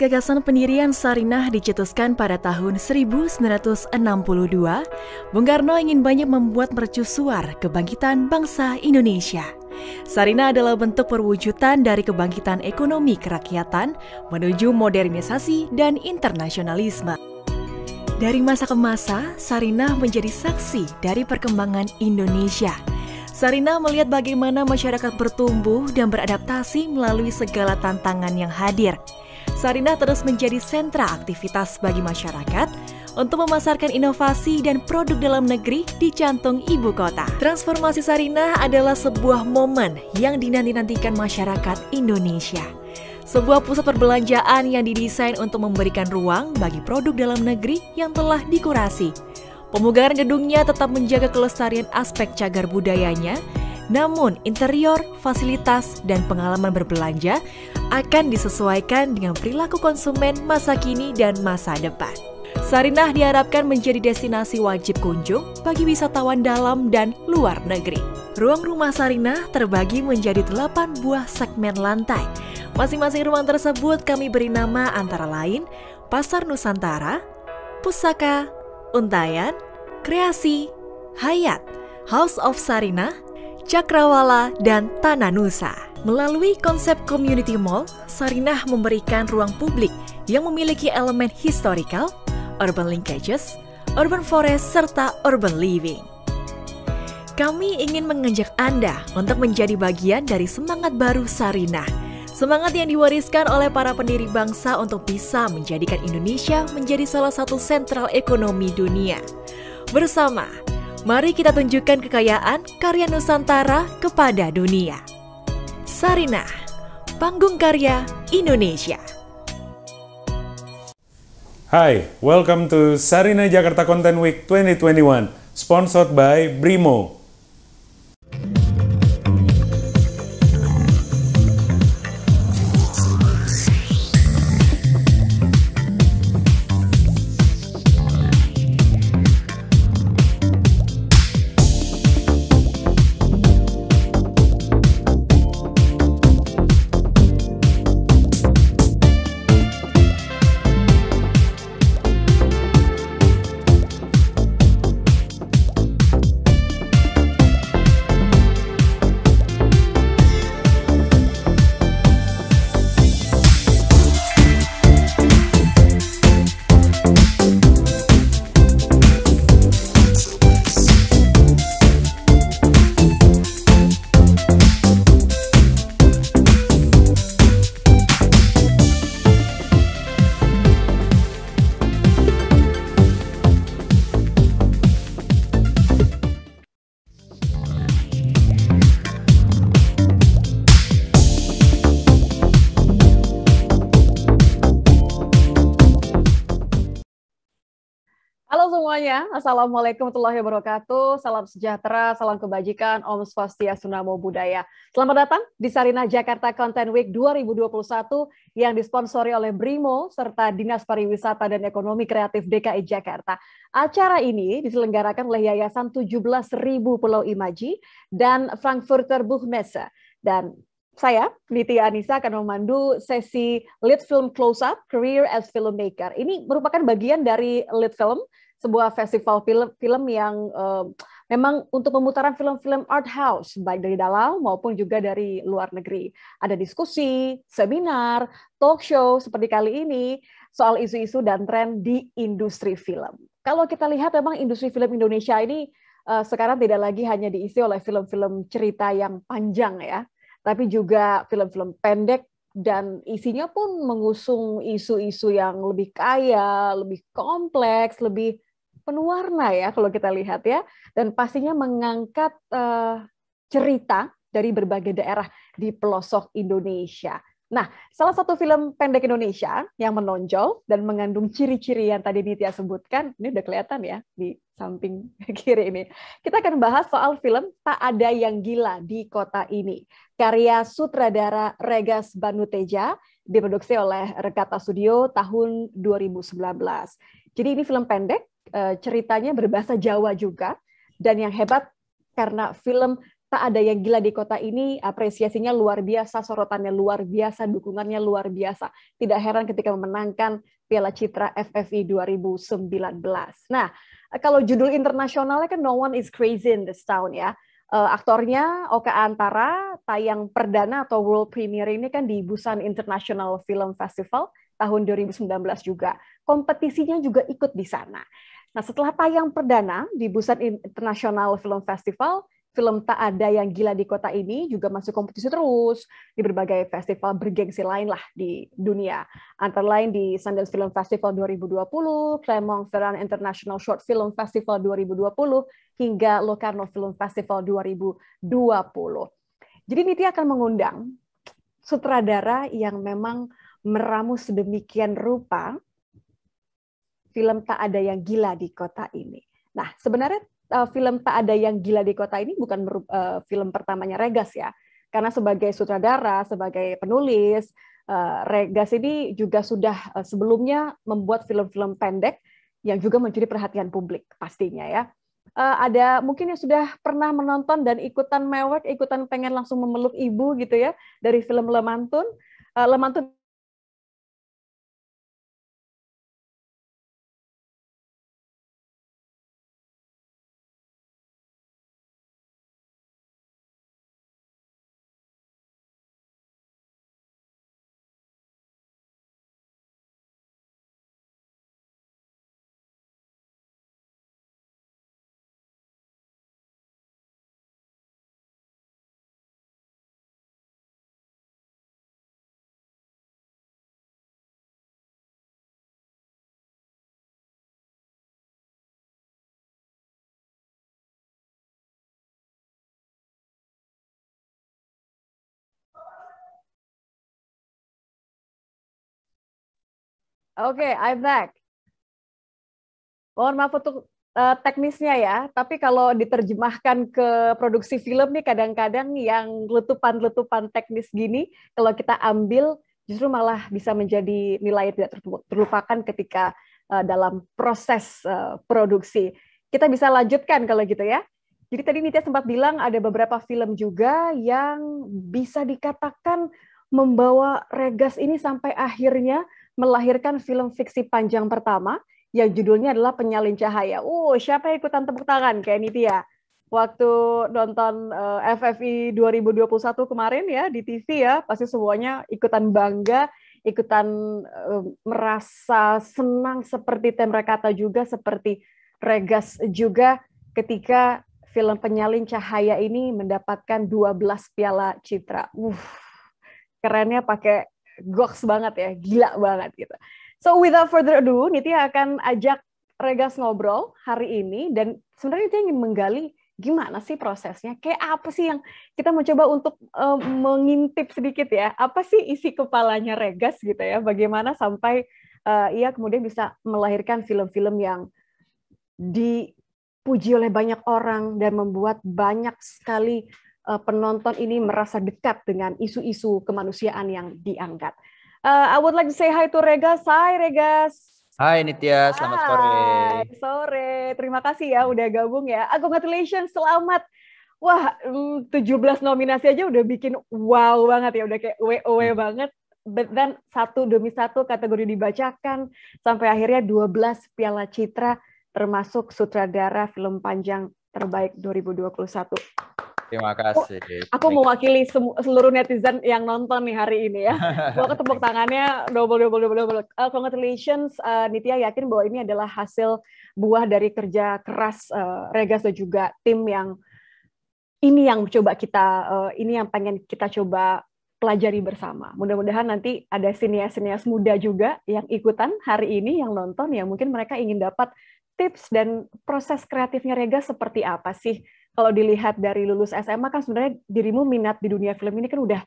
gagasan pendirian Sarinah dicetuskan pada tahun 1962, Bung Karno ingin banyak membuat mercusuar kebangkitan bangsa Indonesia. Sarinah adalah bentuk perwujudan dari kebangkitan ekonomi kerakyatan menuju modernisasi dan internasionalisme. Dari masa ke masa, Sarinah menjadi saksi dari perkembangan Indonesia. Sarinah melihat bagaimana masyarakat bertumbuh dan beradaptasi melalui segala tantangan yang hadir. Sarinah terus menjadi sentra aktivitas bagi masyarakat untuk memasarkan inovasi dan produk dalam negeri di jantung ibu kota. Transformasi Sarinah adalah sebuah momen yang dinanti-nantikan masyarakat Indonesia. Sebuah pusat perbelanjaan yang didesain untuk memberikan ruang bagi produk dalam negeri yang telah dikurasi. Pemugaran gedungnya tetap menjaga kelestarian aspek cagar budayanya, namun interior, fasilitas, dan pengalaman berbelanja akan disesuaikan dengan perilaku konsumen masa kini dan masa depan. Sarinah diharapkan menjadi destinasi wajib kunjung bagi wisatawan dalam dan luar negeri. Ruang rumah Sarinah terbagi menjadi delapan buah segmen lantai. Masing-masing ruang tersebut kami beri nama antara lain Pasar Nusantara, Pusaka, Untayan, Kreasi, Hayat, House of Sarinah, Cakrawala, dan Tanah Nusa. Melalui konsep community mall, Sarinah memberikan ruang publik yang memiliki elemen historical, urban linkages, urban forest, serta urban living. Kami ingin mengajak Anda untuk menjadi bagian dari semangat baru Sarinah. Semangat yang diwariskan oleh para pendiri bangsa untuk bisa menjadikan Indonesia menjadi salah satu sentral ekonomi dunia. Bersama, mari kita tunjukkan kekayaan karya Nusantara kepada dunia. Sarinah, panggung karya Indonesia. Hi, welcome to Sarina Jakarta Content Week 2021, sponsored by Brimo. Semuanya, Assalamualaikum warahmatullahi wabarakatuh. Salam sejahtera, salam kebajikan, Om Swastiastu Namo Buddhaya. Selamat datang di Sarina Jakarta Content Week 2021 yang disponsori oleh Brimo serta Dinas Pariwisata dan Ekonomi Kreatif DKI Jakarta. Acara ini diselenggarakan oleh Yayasan 17.000 Pulau Imaji dan Frankfurter Buchmesse. Dan saya, Nitya Anissa, akan memandu sesi Lead Film Close-Up Career as Filmmaker. Ini merupakan bagian dari Lead Film, sebuah festival film, film yang uh, memang untuk pemutaran film-film art house, baik dari dalam maupun juga dari luar negeri. Ada diskusi, seminar, talk show seperti kali ini soal isu-isu dan tren di industri film. Kalau kita lihat memang industri film Indonesia ini uh, sekarang tidak lagi hanya diisi oleh film-film cerita yang panjang ya, tapi juga film-film pendek dan isinya pun mengusung isu-isu yang lebih kaya, lebih kompleks, lebih penuh warna ya kalau kita lihat ya, dan pastinya mengangkat uh, cerita dari berbagai daerah di pelosok Indonesia. Nah, salah satu film pendek Indonesia yang menonjol dan mengandung ciri-ciri yang tadi Nitya sebutkan, ini udah kelihatan ya di samping kiri ini. Kita akan bahas soal film Tak Ada Yang Gila di Kota Ini. Karya sutradara Regas Banuteja, diproduksi oleh Rekata Studio tahun 2019. Jadi ini film pendek, eh, ceritanya berbahasa Jawa juga, dan yang hebat karena film tak ada yang gila di kota ini, apresiasinya luar biasa, sorotannya luar biasa, dukungannya luar biasa. Tidak heran ketika memenangkan Piala Citra FFI 2019. Nah, kalau judul internasionalnya kan No One is Crazy in this Town ya. Uh, aktornya Oka Antara tayang perdana atau world premiere ini kan di Busan International Film Festival tahun 2019 juga. Kompetisinya juga ikut di sana. Nah, setelah tayang perdana di Busan International Film Festival, film tak ada yang gila di kota ini juga masuk kompetisi terus di berbagai festival bergengsi lain lah di dunia. Antara lain di Sundance Film Festival 2020, Clermont-Ferrand International Short Film Festival 2020, hingga Locarno Film Festival 2020. Jadi Niti akan mengundang sutradara yang memang meramu sedemikian rupa film tak ada yang gila di kota ini. Nah, sebenarnya uh, film Tak Ada Yang Gila di Kota ini bukan uh, film pertamanya Regas ya. Karena sebagai sutradara, sebagai penulis, uh, Regas ini juga sudah uh, sebelumnya membuat film-film pendek yang juga mencuri perhatian publik pastinya ya. Uh, ada mungkin yang sudah pernah menonton dan ikutan mewek, ikutan pengen langsung memeluk ibu gitu ya dari film Lemantun. Uh, Lemantun Oke, okay, I'm back. Mohon maaf untuk uh, teknisnya ya, tapi kalau diterjemahkan ke produksi film nih kadang-kadang yang letupan-letupan teknis gini, kalau kita ambil justru malah bisa menjadi nilai tidak terlupakan ketika uh, dalam proses uh, produksi. Kita bisa lanjutkan kalau gitu ya. Jadi tadi Nitya sempat bilang ada beberapa film juga yang bisa dikatakan membawa Regas ini sampai akhirnya melahirkan film fiksi panjang pertama yang judulnya adalah Penyalin Cahaya. Uh, siapa yang ikutan tepuk tangan kayak ini ya? Waktu nonton uh, FFI 2021 kemarin ya di TV ya, pasti semuanya ikutan bangga, ikutan uh, merasa senang seperti Temre Kata juga, seperti Regas juga ketika film Penyalin Cahaya ini mendapatkan 12 piala citra. Uh, kerennya pakai goks banget ya, gila banget gitu. So without further ado, Nitya akan ajak Regas ngobrol hari ini dan sebenarnya Nitya ingin menggali gimana sih prosesnya, kayak apa sih yang kita mau coba untuk uh, mengintip sedikit ya, apa sih isi kepalanya Regas gitu ya, bagaimana sampai uh, ia kemudian bisa melahirkan film-film yang dipuji oleh banyak orang dan membuat banyak sekali penonton ini merasa dekat dengan isu-isu kemanusiaan yang diangkat. Uh, I would like to say hi to Regas. Hai Regas. Hai Nitya, selamat sore. Hai, sore. Terima kasih ya udah gabung ya. Congratulations, selamat wah mm, 17 nominasi aja udah bikin wow banget ya, udah kayak WOW Hmm. banget. But then satu demi satu kategori dibacakan sampai akhirnya 12 piala citra termasuk sutradara film panjang terbaik 2021. Terima kasih. Aku mewakili seluruh netizen yang nonton nih hari ini ya. Gua ketepuk tangannya double double double double. Uh, congratulations uh, Nitya yakin bahwa ini adalah hasil buah dari kerja keras uh, Regas dan juga tim yang ini yang coba kita uh, ini yang pengen kita coba pelajari bersama. Mudah-mudahan nanti ada sinias-sinias muda juga yang ikutan hari ini yang nonton yang mungkin mereka ingin dapat tips dan proses kreatifnya Regas seperti apa sih kalau dilihat dari lulus SMA kan sebenarnya dirimu minat di dunia film ini kan udah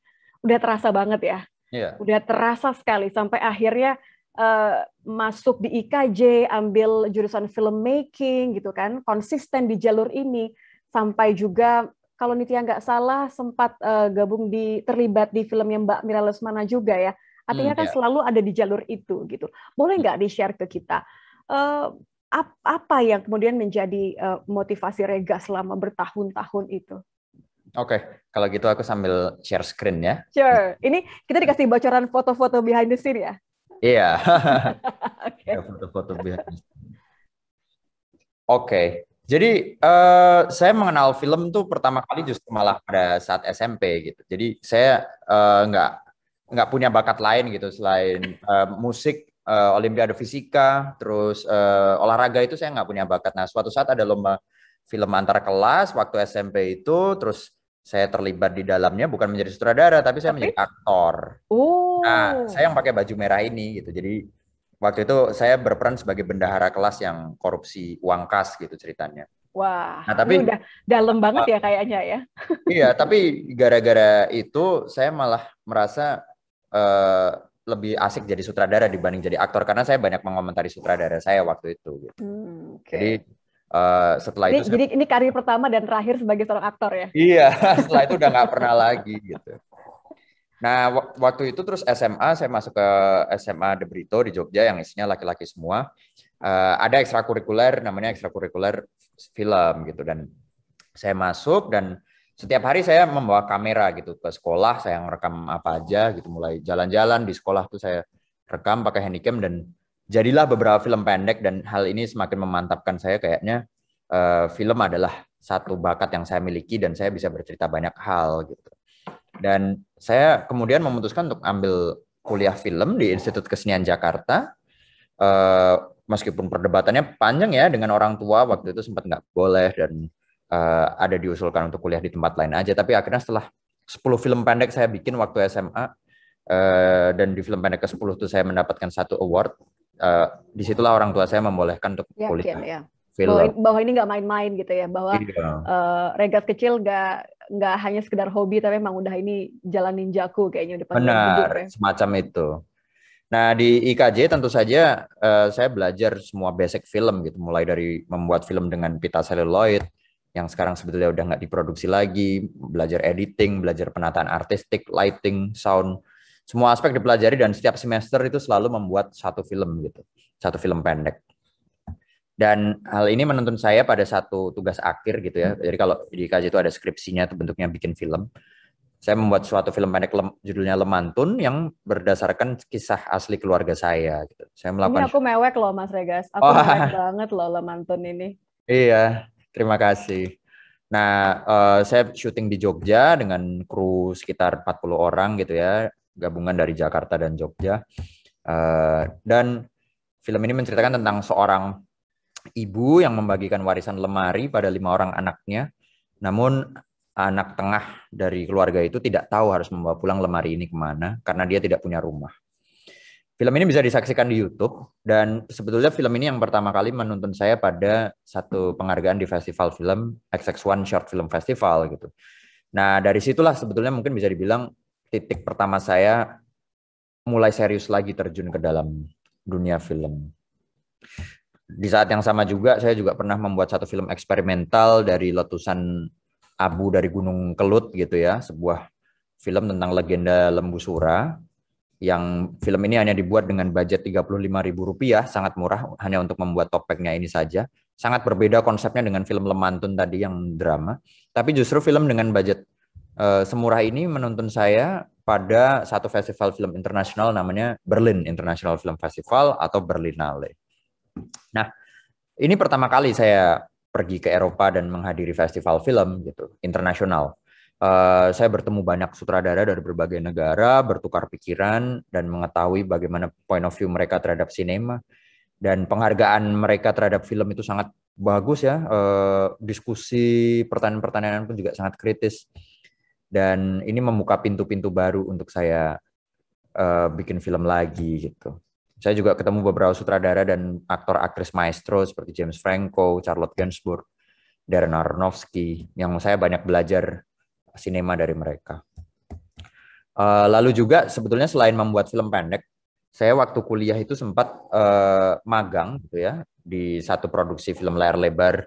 udah terasa banget ya. Iya. Udah terasa sekali sampai akhirnya eh, masuk di IKJ, ambil jurusan filmmaking gitu kan, konsisten di jalur ini sampai juga kalau Nitya nggak salah sempat eh, gabung di terlibat di filmnya Mbak Mira Lesmana juga ya. Artinya Hmm, kan iya. selalu ada di jalur itu gitu. Boleh nggak di-share ke kita? Eh, ap- apa yang kemudian menjadi eh, motivasi Rega selama bertahun-tahun itu? Oke, kalau gitu aku sambil share screen ya. Sure. Ini kita dikasih bocoran foto-foto behind the scene ya. Iya. Oke. Ya, foto-foto behind the scene. Oke, jadi eh, saya mengenal film tuh pertama kali justru malah pada saat SMP gitu. Jadi saya eh, nggak nggak punya bakat lain gitu selain eh, musik, eh, Olimpiade Fisika, terus eh, olahraga itu saya nggak punya bakat. Nah, suatu saat ada lomba film antar kelas waktu SMP itu, terus saya terlibat di dalamnya bukan menjadi sutradara, tapi saya menjadi aktor. Oh. Nah, saya yang pakai baju merah ini gitu. Jadi waktu itu saya berperan sebagai bendahara kelas yang korupsi uang kas gitu ceritanya. Wah, Nah, tapi- udah dalam banget ya kayaknya ya. iya, tapi gara-gara itu saya malah merasa eh, lebih asik jadi sutradara dibanding jadi aktor karena saya banyak mengomentari sutradara saya waktu itu. Gitu. Hmm, oke. Jadi eh, setelah Ini, itu saya- jadi ini karir pertama dan terakhir sebagai seorang aktor ya. Iya, setelah itu udah nggak pernah lagi gitu. Nah, wa- waktu itu terus SMA, saya masuk ke SMA De Brito di Jogja yang isinya laki-laki semua. Eh, ada ekstrakurikuler, namanya ekstrakurikuler film gitu. Dan saya masuk dan setiap hari saya membawa kamera gitu ke sekolah, saya ngerekam apa aja gitu. Mulai jalan-jalan di sekolah tuh saya rekam pakai handycam dan jadilah beberapa film pendek dan hal ini semakin memantapkan saya kayaknya eh, film adalah satu bakat yang saya miliki dan saya bisa bercerita banyak hal gitu. Dan saya kemudian memutuskan untuk ambil kuliah film di Institut Kesenian Jakarta. Eh, meskipun perdebatannya panjang ya dengan orang tua waktu itu sempat nggak boleh dan eh, ada diusulkan untuk kuliah di tempat lain aja. Tapi akhirnya setelah 10 film pendek saya bikin waktu SMA eh, dan di film pendek ke-10 itu saya mendapatkan satu award. Eh, di situlah orang tua saya membolehkan untuk kuliah Yakin ya. film. Bahwa, bahwa ini nggak main-main gitu ya. Bahwa Iya. eh, Regas kecil nggak nggak hanya sekedar hobi tapi memang udah ini jalan ninjaku kayaknya udah panggilan hidup Benar, ya. semacam itu. Nah, di IKJ tentu saja eh, saya belajar semua basic film gitu, mulai dari membuat film dengan pita seluloid yang sekarang sebetulnya udah nggak diproduksi lagi, belajar editing, belajar penataan artistik, lighting, sound, semua aspek dipelajari dan setiap semester itu selalu membuat satu film gitu, satu film pendek. Dan hal ini menuntun saya pada satu tugas akhir gitu ya. Jadi kalau di IKJ itu ada skripsinya itu bentuknya bikin film saya membuat suatu film pendek lem- judulnya Lemantun yang berdasarkan kisah asli keluarga saya gitu. Saya Ini melakukan aku mewek loh Mas Regas. Aku Wah. mewek banget loh Lemantun ini. Iya, terima kasih. Nah, eh, saya syuting di Jogja dengan kru sekitar 40 orang gitu ya, gabungan dari Jakarta dan Jogja. Eh, dan film ini menceritakan tentang seorang ibu yang membagikan warisan lemari pada lima orang anaknya. Namun anak tengah dari keluarga itu tidak tahu harus membawa pulang lemari ini ke mana karena dia tidak punya rumah. Film ini bisa disaksikan di YouTube dan sebetulnya film ini yang pertama kali menuntun saya pada satu penghargaan di festival film XX1 Short Film Festival gitu. Nah dari situlah sebetulnya mungkin bisa dibilang titik pertama saya mulai serius lagi terjun ke dalam dunia film. Di saat yang sama juga saya juga pernah membuat satu film eksperimental dari letusan abu dari Gunung Kelut gitu ya, sebuah film tentang legenda Lembu Sura yang film ini hanya dibuat dengan budget Rp35.000, sangat murah hanya untuk membuat topengnya ini saja. sangat berbeda konsepnya dengan film Lemantun tadi yang drama. Tapi justru film dengan budget uh, semurah ini menuntun saya pada satu festival film internasional namanya Berlin International Film Festival atau Berlinale. Nah, ini pertama kali saya pergi ke Eropa dan menghadiri festival film gitu internasional. Uh, saya bertemu banyak sutradara dari berbagai negara, bertukar pikiran dan mengetahui bagaimana point of view mereka terhadap sinema dan penghargaan mereka terhadap film itu sangat bagus ya. Uh, diskusi pertanyaan-pertanyaan pun juga sangat kritis dan ini membuka pintu-pintu baru untuk saya uh, bikin film lagi gitu. Saya juga ketemu beberapa sutradara dan aktor aktris maestro seperti James Franco, Charlotte Gainsbourg, Darren Aronofsky, yang saya banyak belajar sinema dari mereka. Uh, lalu juga sebetulnya selain membuat film pendek, saya waktu kuliah itu sempat uh, magang gitu ya di satu produksi film layar lebar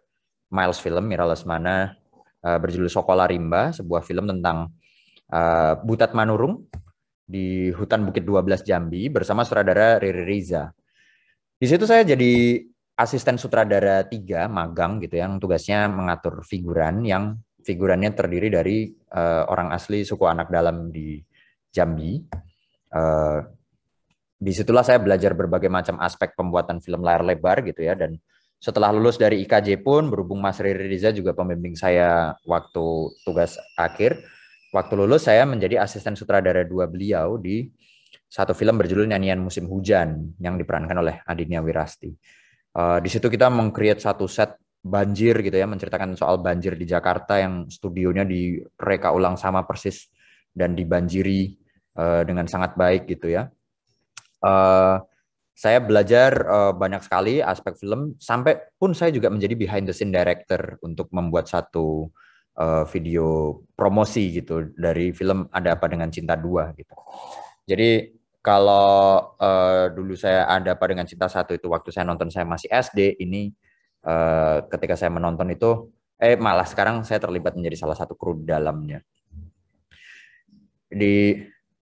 Miles Film Mira Lesmana uh, berjudul Sokola Rimba, sebuah film tentang uh, Butat Manurung di hutan Bukit 12 Jambi bersama sutradara Riri Riza. Di situ saya jadi asisten sutradara tiga magang gitu yang tugasnya mengatur figuran yang figurannya terdiri dari uh, orang asli suku anak dalam di Jambi. Uh, di situlah saya belajar berbagai macam aspek pembuatan film layar lebar gitu ya dan setelah lulus dari IKJ pun berhubung Mas Riri Riza juga pembimbing saya waktu tugas akhir waktu lulus saya menjadi asisten sutradara dua beliau di satu film berjudul Nyanyian Musim Hujan yang diperankan oleh Adinia Wirasti. Uh, di situ kita mengcreate satu set banjir gitu ya, menceritakan soal banjir di Jakarta yang studionya direka ulang sama persis dan dibanjiri uh, dengan sangat baik gitu ya. Uh, saya belajar uh, banyak sekali aspek film sampai pun saya juga menjadi behind the scene director untuk membuat satu uh, video promosi gitu dari film Ada Apa Dengan Cinta Dua gitu. Jadi kalau uh, dulu saya Ada Apa Dengan Cinta Satu itu waktu saya nonton saya masih SD, ini uh, ketika saya menonton itu, eh malah sekarang saya terlibat menjadi salah satu kru dalamnya. Di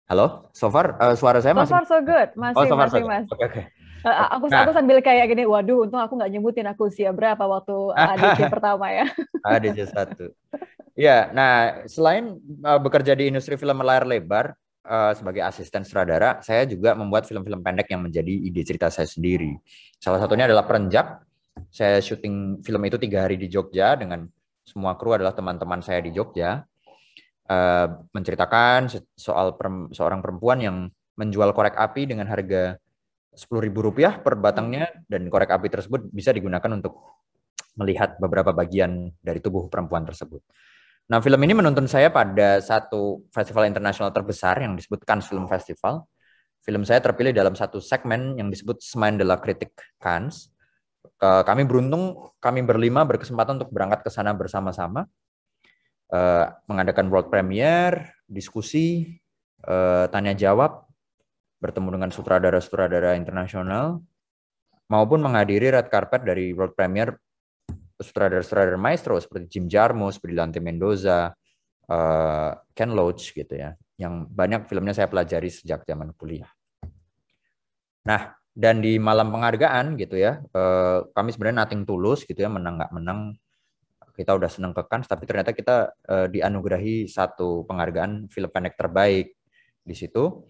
Halo, so far uh, suara saya so masih. So far so good, masih oh, so far, masih so mas. Oke okay, oke. Okay. Uh, aku nah. aku sambil kayak gini, waduh, untung aku nggak nyebutin aku usia berapa waktu ADC pertama ya. ADC satu. Ya, nah selain uh, bekerja di industri film layar lebar uh, sebagai asisten sutradara, saya juga membuat film-film pendek yang menjadi ide cerita saya sendiri. Salah satunya adalah Perenjak. Saya syuting film itu tiga hari di Jogja dengan semua kru adalah teman-teman saya di Jogja. Uh, menceritakan soal seorang perempuan yang menjual korek api dengan harga sepuluh ribu rupiah per batangnya dan korek api tersebut bisa digunakan untuk melihat beberapa bagian dari tubuh perempuan tersebut. Nah, film ini menuntun saya pada satu festival internasional terbesar yang disebut Cannes Film Festival. Film saya terpilih dalam satu segmen yang disebut Semaine de la Critique Cannes. Kami beruntung, kami berlima berkesempatan untuk berangkat ke sana bersama-sama, eh, mengadakan world premiere, diskusi, eh, tanya jawab, bertemu dengan sutradara-sutradara internasional, maupun menghadiri red carpet dari world premiere sutradara-sutradara maestro seperti Jim Jarmusch, Brillante Mendoza, Ken Loach gitu ya, yang banyak filmnya saya pelajari sejak zaman kuliah. Nah, dan di malam penghargaan gitu ya, uh, kami sebenarnya nating tulus gitu ya, menang nggak menang, kita udah seneng ke Cannes, tapi ternyata kita uh, dianugerahi satu penghargaan film pendek terbaik di situ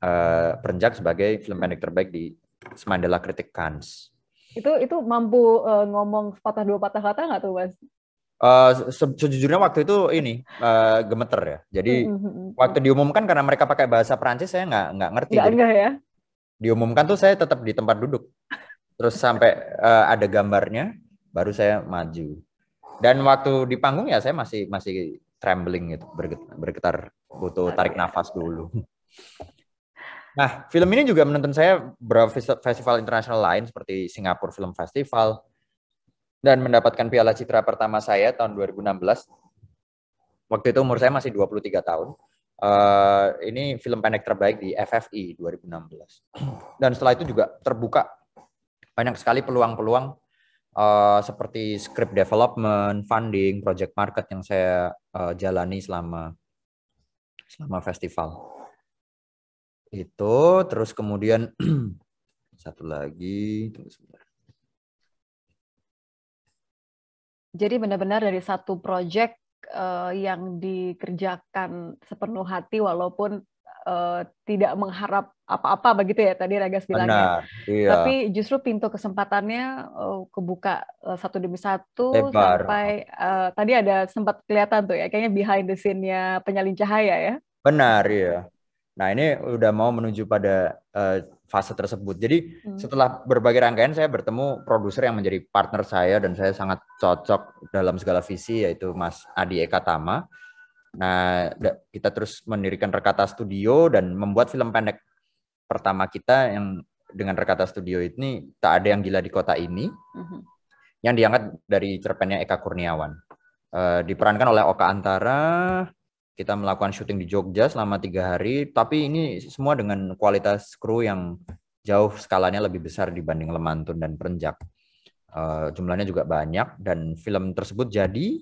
uh, perenjak sebagai film pendek terbaik di Semandela Kritik Cannes. Itu itu mampu uh, ngomong patah dua patah kata nggak tuh mas? Uh, se sejujurnya waktu itu ini uh, gemeter ya. Jadi mm -hmm. waktu diumumkan karena mereka pakai bahasa Perancis saya nggak nggak ngerti. Nggak enggak ya? Diumumkan tuh saya tetap di tempat duduk. Terus sampai uh, ada gambarnya, baru saya maju. Dan waktu di panggung ya saya masih masih trembling gitu, bergetar, bergetar butuh tarik nafas dulu. Nah, film ini juga menuntun saya beberapa festival internasional lain seperti Singapore Film Festival dan mendapatkan piala citra pertama saya tahun 2016. Waktu itu umur saya masih 23 tahun. Uh, ini film pendek terbaik di FFI 2016. Dan setelah itu juga terbuka banyak sekali peluang-peluang uh, seperti script development, funding, project market yang saya uh, jalani selama selama festival itu terus kemudian satu lagi tunggu sebentar Jadi benar-benar dari satu project uh, yang dikerjakan sepenuh hati walaupun uh, tidak mengharap apa-apa begitu ya tadi Ragas bilangnya. Benar, iya. Tapi justru pintu kesempatannya uh, kebuka uh, satu demi satu Lebar. sampai uh, tadi ada sempat kelihatan tuh ya kayaknya behind the scene-nya penyalin cahaya ya. Benar, ya. Nah, ini udah mau menuju pada uh, fase tersebut. Jadi Hmm. setelah berbagai rangkaian saya bertemu produser yang menjadi partner saya dan saya sangat cocok dalam segala visi yaitu Mas Adi Eka Tama. Nah, kita terus mendirikan Rekata Studio dan membuat film pendek pertama kita yang dengan Rekata Studio ini tak ada yang gila di kota ini Mhm. yang diangkat dari cerpennya Eka Kurniawan. Eh, diperankan oleh Oka Antara. Kita melakukan syuting di Jogja selama tiga hari, tapi ini semua dengan kualitas kru yang jauh skalanya lebih besar dibanding Lemantun dan Perenjak. Eh, jumlahnya juga banyak dan film tersebut jadi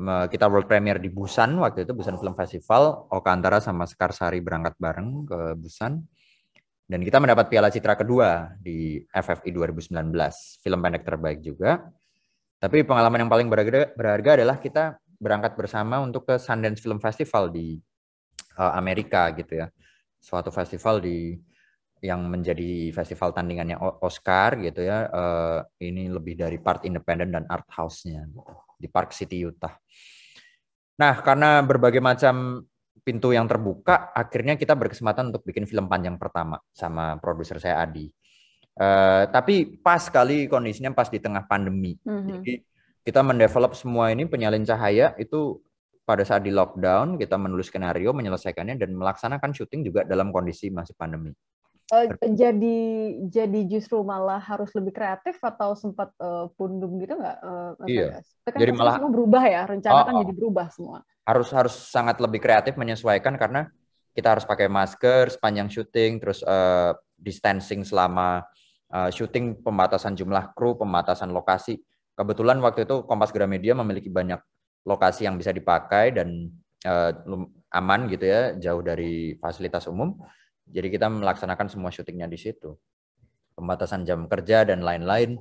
me- kita world premiere di Busan waktu itu Busan Film Festival. Oka Antara sama Sekarsari berangkat bareng ke Busan dan kita mendapat Piala Citra kedua di FFI 2019, film pendek terbaik juga. Tapi pengalaman yang paling berharga adalah kita berangkat bersama untuk ke Sundance Film Festival di uh, Amerika gitu ya. Suatu festival di yang menjadi festival tandingannya Oscar gitu ya. Uh, ini lebih dari part independen dan art house-nya gitu, di Park City Utah. Nah, karena berbagai macam pintu yang terbuka, akhirnya kita berkesempatan untuk bikin film panjang pertama sama produser saya Adi. Eh, tapi pas sekali kondisinya pas di tengah pandemi. Mhm. Jadi kita mendevelop semua ini penyalin cahaya itu pada saat di lockdown kita menulis skenario, menyelesaikannya dan melaksanakan syuting juga dalam kondisi masih pandemi. Eh, jadi jadi justru malah harus lebih kreatif atau sempat eh, pundung gitu nggak? Mas Iya. Itu kan Jadi malah- semua berubah ya, rencana Oh, kan oh. jadi berubah semua. Harus harus sangat lebih kreatif menyesuaikan karena kita harus pakai masker sepanjang syuting, terus eh, distancing selama eh, syuting, pembatasan jumlah kru, pembatasan lokasi. Kebetulan waktu itu Kompas Gramedia memiliki banyak lokasi yang bisa dipakai dan lum- aman gitu ya, jauh dari fasilitas umum. Jadi kita melaksanakan semua syutingnya di situ. Pembatasan jam kerja dan lain-lain.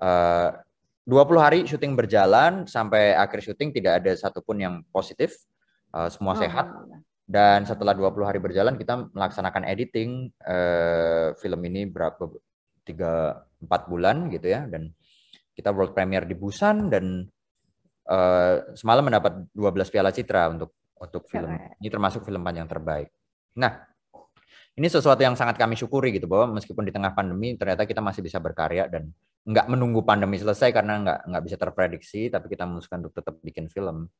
Eh, 20 hari syuting berjalan sampai akhir syuting tidak ada satupun yang positif. Eh, semua sehat. Alhamdulillah. Dan setelah 20 hari berjalan kita melaksanakan editing eh, film ini berapa tiga empat bulan gitu ya dan kita world premiere di Busan dan eh, semalam mendapat 12 piala citra untuk untuk film ini termasuk film panjang terbaik. Nah, ini sesuatu yang sangat kami syukuri gitu bahwa meskipun di tengah pandemi ternyata kita masih bisa berkarya dan nggak menunggu pandemi selesai karena nggak nggak bisa terprediksi tapi kita memutuskan untuk tetap bikin film.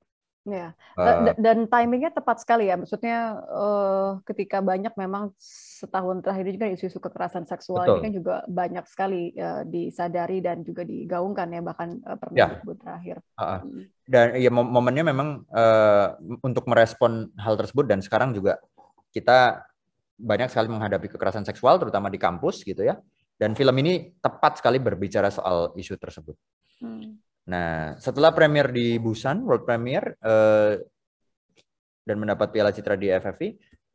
Ya. Da- Dan timingnya tepat sekali ya. Maksudnya eh, ketika banyak memang setahun terakhir ini juga isu-isu kekerasan seksual ini Betul. kan juga banyak sekali eh, disadari dan juga digaungkan ya bahkan eh, Ya. Permendikbud terakhir. Heeh. Hmm. dan ya mom- momennya memang eh, untuk merespon hal tersebut dan sekarang juga kita banyak sekali menghadapi kekerasan seksual terutama di kampus gitu ya dan film ini tepat sekali berbicara soal isu tersebut. Hmm. Nah setelah premier di Busan World Premiere eh, dan mendapat Piala Citra di FFI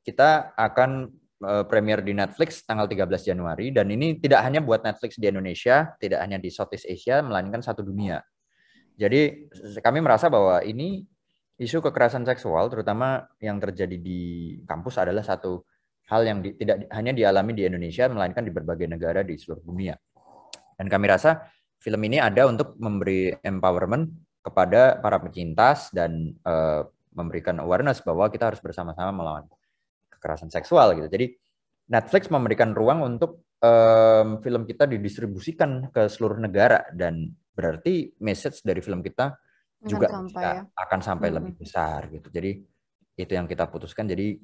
kita akan eh, premier di Netflix tanggal 13 Januari dan ini tidak hanya buat Netflix di Indonesia tidak hanya di Southeast Asia melainkan satu dunia. Jadi kami merasa bahwa ini isu kekerasan seksual terutama yang terjadi di kampus adalah satu hal yang di- tidak hanya dialami di Indonesia melainkan di berbagai negara di seluruh dunia. Dan kami rasa film ini ada untuk memberi empowerment kepada para pecintas dan eh, memberikan awareness bahwa kita harus bersama-sama melawan kekerasan seksual gitu. Jadi Netflix memberikan ruang untuk em, film kita didistribusikan ke seluruh negara dan berarti message dari film kita Akan juga sampai ya. akan sampai Mm-mm. lebih besar gitu. Jadi itu yang kita putuskan. Jadi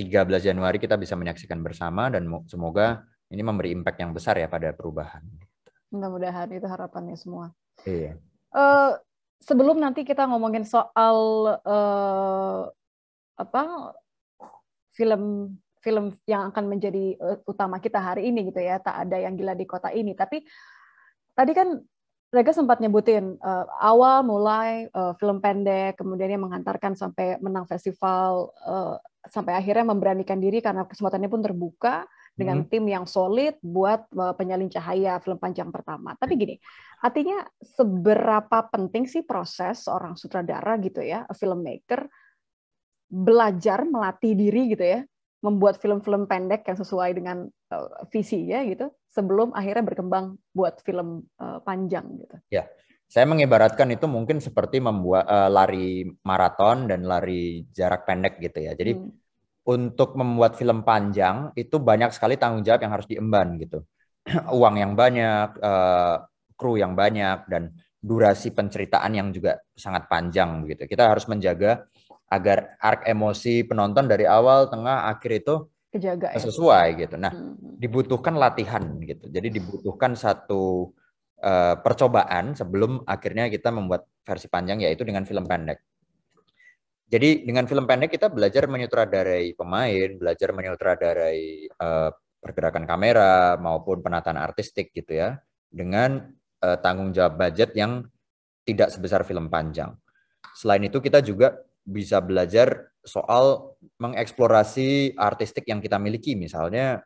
13 Januari kita bisa menyaksikan bersama dan mo- semoga ini memberi impact yang besar ya pada perubahan. Mudah-mudahan itu harapannya semua. Iya. Eh, sebelum nanti kita ngomongin soal eh, apa film film yang akan menjadi eh, utama kita hari ini gitu ya, tak ada yang gila di kota ini. Tapi tadi kan Rega sempat nyebutin eh, awal mulai eh, film pendek, kemudian yang mengantarkan sampai menang festival, eh, sampai akhirnya memberanikan diri karena kesempatannya pun terbuka dengan tim yang solid buat uh, penyalin cahaya film panjang pertama. Tapi gini, artinya seberapa penting sih proses seorang sutradara gitu ya, filmmaker belajar melatih diri gitu ya, membuat film-film pendek yang sesuai dengan uh, visinya gitu sebelum akhirnya berkembang buat film uh, panjang gitu. Ya, saya mengibaratkan itu mungkin seperti membuat uh, lari maraton dan lari jarak pendek gitu ya. Jadi hmm. Untuk membuat film panjang itu banyak sekali tanggung jawab yang harus diemban gitu. Uang yang banyak, uh, kru yang banyak dan durasi penceritaan yang juga sangat panjang gitu. Kita harus menjaga agar arc emosi penonton dari awal, tengah, akhir itu kejaga ya. sesuai gitu. Nah, hmm. dibutuhkan latihan gitu. Jadi dibutuhkan satu uh, percobaan sebelum akhirnya kita membuat versi panjang yaitu dengan film pendek. Jadi dengan film pendek kita belajar menyutradarai pemain, belajar menyutradarai uh, pergerakan kamera maupun penataan artistik gitu ya, dengan uh, tanggung jawab budget yang tidak sebesar film panjang. Selain itu kita juga bisa belajar soal mengeksplorasi artistik yang kita miliki. Misalnya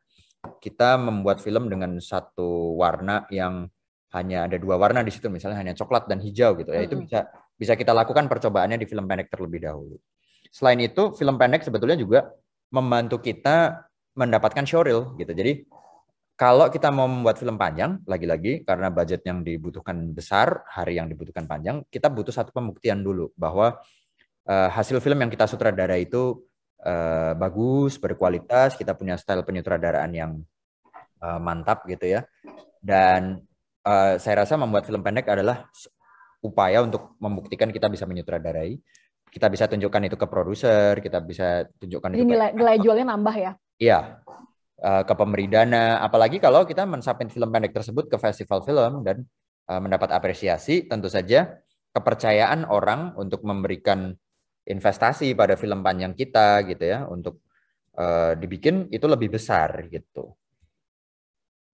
kita membuat film dengan satu warna yang hanya ada dua warna di situ, misalnya hanya coklat dan hijau gitu ya. Itu bisa bisa kita lakukan percobaannya di film pendek terlebih dahulu. Selain itu, film pendek sebetulnya juga membantu kita mendapatkan showreel gitu. Jadi kalau kita mau membuat film panjang, lagi-lagi karena budget yang dibutuhkan besar, hari yang dibutuhkan panjang, kita butuh satu pembuktian dulu bahwa uh, hasil film yang kita sutradara itu uh, bagus, berkualitas, kita punya style penyutradaraan yang uh, mantap gitu ya. Dan uh, saya rasa membuat film pendek adalah upaya untuk membuktikan kita bisa menyutradarai. Kita bisa tunjukkan itu ke produser, kita bisa tunjukkan Jadi itu nilai, ke nilai jualnya nambah ya? Iya, uh, ke pemberi dana. Apalagi kalau kita mensubmit film pendek tersebut ke festival film dan uh, mendapat apresiasi, tentu saja kepercayaan orang untuk memberikan investasi pada film panjang kita gitu ya untuk uh, dibikin itu lebih besar gitu.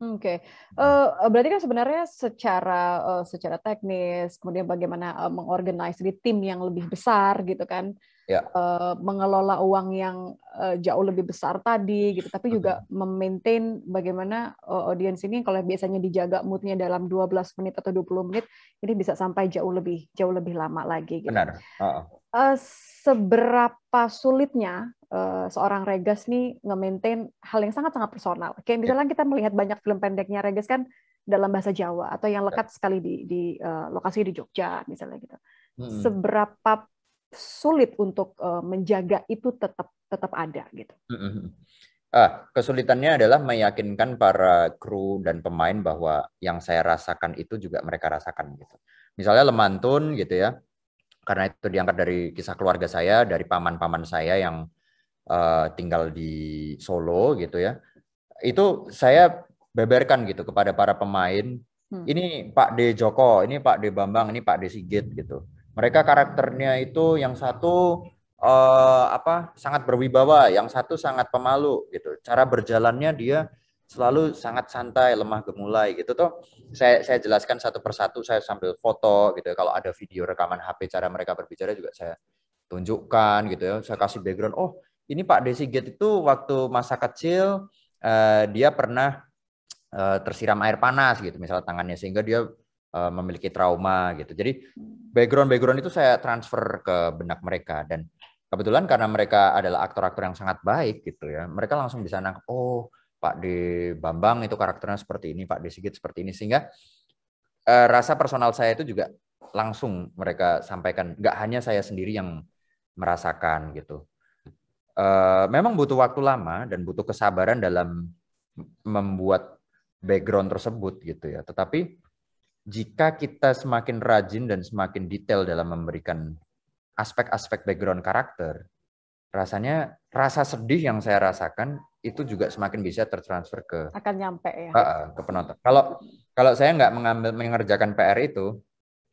Oke, okay. uh, eh, berarti kan sebenarnya secara uh, secara teknis, kemudian bagaimana uh, mengorganize di tim yang lebih besar gitu kan, ya. uh, mengelola uang yang uh, jauh lebih besar tadi gitu, tapi juga memaintain bagaimana uh, audiens ini kalau biasanya dijaga moodnya dalam 12 menit atau 20 menit, ini bisa sampai jauh lebih jauh lebih lama lagi. Gitu. Benar. Uh uh, seberapa sulitnya uh, seorang Regas nih nge-maintain hal yang sangat-sangat personal. Kayak ya. misalnya kita melihat banyak film pendeknya Regas kan dalam bahasa Jawa atau yang lekat ya. sekali di, di uh, lokasi di Jogja misalnya gitu. Hmm. Seberapa sulit untuk uh, menjaga itu tetap tetap ada gitu. Hmm. Ah, kesulitannya adalah meyakinkan para kru dan pemain bahwa yang saya rasakan itu juga mereka rasakan gitu. Misalnya Lemantun gitu ya, karena itu diangkat dari kisah keluarga saya, dari paman-paman saya yang uh, tinggal di Solo gitu ya. Itu saya beberkan gitu kepada para pemain. Hmm. Ini Pak D Joko, ini Pak D Bambang, ini Pak D Sigit gitu. Mereka karakternya itu yang satu uh, apa sangat berwibawa, yang satu sangat pemalu gitu. Cara berjalannya dia selalu sangat santai, lemah gemulai gitu tuh. Saya saya jelaskan satu persatu, saya sambil foto gitu. Ya. Kalau ada video rekaman HP cara mereka berbicara juga saya tunjukkan gitu ya. Saya kasih background. Oh, ini Pak Desi Get itu waktu masa kecil uh, dia pernah uh, tersiram air panas gitu, misalnya tangannya sehingga dia uh, memiliki trauma gitu. Jadi background-background itu saya transfer ke benak mereka dan kebetulan karena mereka adalah aktor-aktor yang sangat baik gitu ya. Mereka langsung bisa nangkep, oh Pak D Bambang itu karakternya seperti ini, Pak D Sigit seperti ini sehingga rasa personal saya itu juga langsung mereka sampaikan, nggak hanya saya sendiri yang merasakan gitu. Uh, memang butuh waktu lama dan butuh kesabaran dalam membuat background tersebut gitu ya. Tetapi jika kita semakin rajin dan semakin detail dalam memberikan aspek-aspek background karakter, rasanya rasa sedih yang saya rasakan itu juga semakin bisa tertransfer ke akan nyampe ya uh, ke penonton. Kalau kalau saya nggak mengambil mengerjakan PR itu,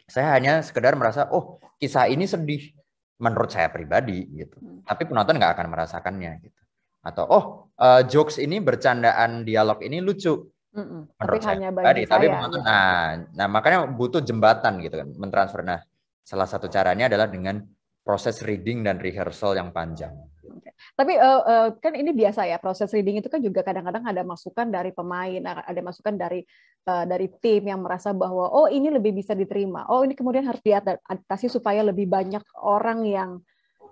saya hanya sekedar merasa oh kisah ini sedih menurut saya pribadi gitu. Hmm. Tapi penonton nggak akan merasakannya gitu. Atau oh uh, jokes ini bercandaan dialog ini lucu. Mm-mm. Menurut tapi saya hanya pribadi. Tapi penonton, nah, nah makanya butuh jembatan gitu kan mentransfer. Nah salah satu caranya adalah dengan proses reading dan rehearsal yang panjang. Tapi uh, uh, kan ini biasa ya proses reading itu kan juga kadang-kadang ada masukan dari pemain, ada masukan dari uh, dari tim yang merasa bahwa oh ini lebih bisa diterima, oh ini kemudian harus diadaptasi supaya lebih banyak orang yang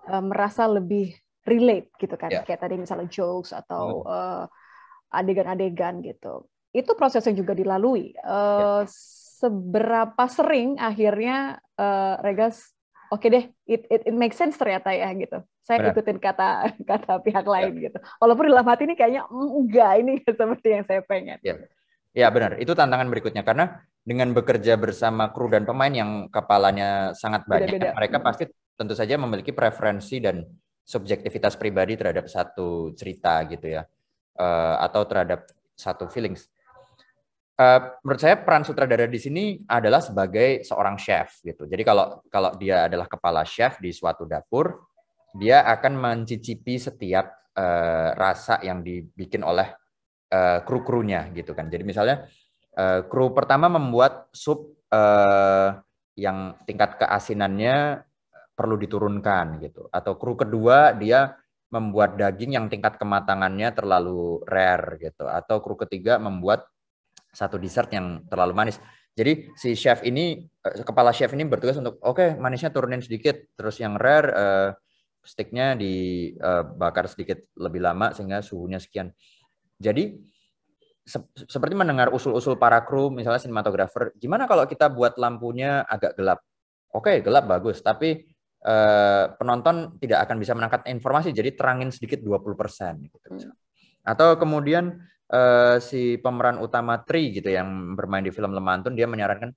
uh, merasa lebih relate gitu kan, yeah. kayak tadi misalnya jokes atau uh, adegan-adegan gitu. Itu proses yang juga dilalui. Uh, yeah. Seberapa sering akhirnya uh, Regas oke okay deh, it, it, it makes sense ternyata ya gitu. Saya Benar. ikutin kata kata pihak ya. lain gitu. Walaupun dalam hati ini kayaknya mm, enggak ini seperti yang saya pengen. Ya. ya benar, itu tantangan berikutnya karena dengan bekerja bersama kru dan pemain yang kepalanya sangat banyak, Beda -beda. mereka pasti tentu saja memiliki preferensi dan subjektivitas pribadi terhadap satu cerita gitu ya, uh, atau terhadap satu feelings uh, menurut saya peran sutradara di sini adalah sebagai seorang chef gitu. Jadi kalau kalau dia adalah kepala chef di suatu dapur, dia akan mencicipi setiap uh, rasa yang dibikin oleh uh, kru-krunya gitu kan. Jadi misalnya uh, kru pertama membuat sup uh, yang tingkat keasinannya perlu diturunkan gitu. Atau kru kedua dia membuat daging yang tingkat kematangannya terlalu rare gitu. Atau kru ketiga membuat satu dessert yang terlalu manis. Jadi si chef ini eh, kepala chef ini bertugas untuk oke okay, manisnya turunin sedikit, terus yang rare uh, sticknya dibakar uh, sedikit lebih lama sehingga suhunya sekian. Jadi se seperti mendengar usul-usul para kru, misalnya sinematografer, gimana kalau kita buat lampunya agak gelap? Oke, okay, gelap bagus, tapi uh, penonton tidak akan bisa menangkap informasi, jadi terangin sedikit 20%. Gitu. Hmm. Atau kemudian uh, si pemeran utama Tri gitu yang bermain di film Lemantun dia menyarankan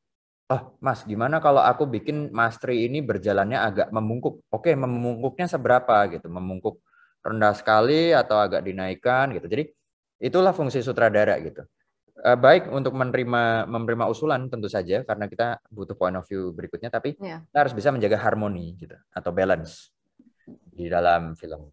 oh Mas gimana kalau aku bikin Mas Tri ini berjalannya agak memungkuk? Oke memungkuknya seberapa? Gitu. Memungkuk rendah sekali atau agak dinaikkan gitu. Jadi itulah fungsi sutradara gitu. Uh, baik untuk menerima menerima usulan tentu saja karena kita butuh point of view berikutnya tapi yeah. kita harus bisa menjaga harmoni gitu atau balance di dalam film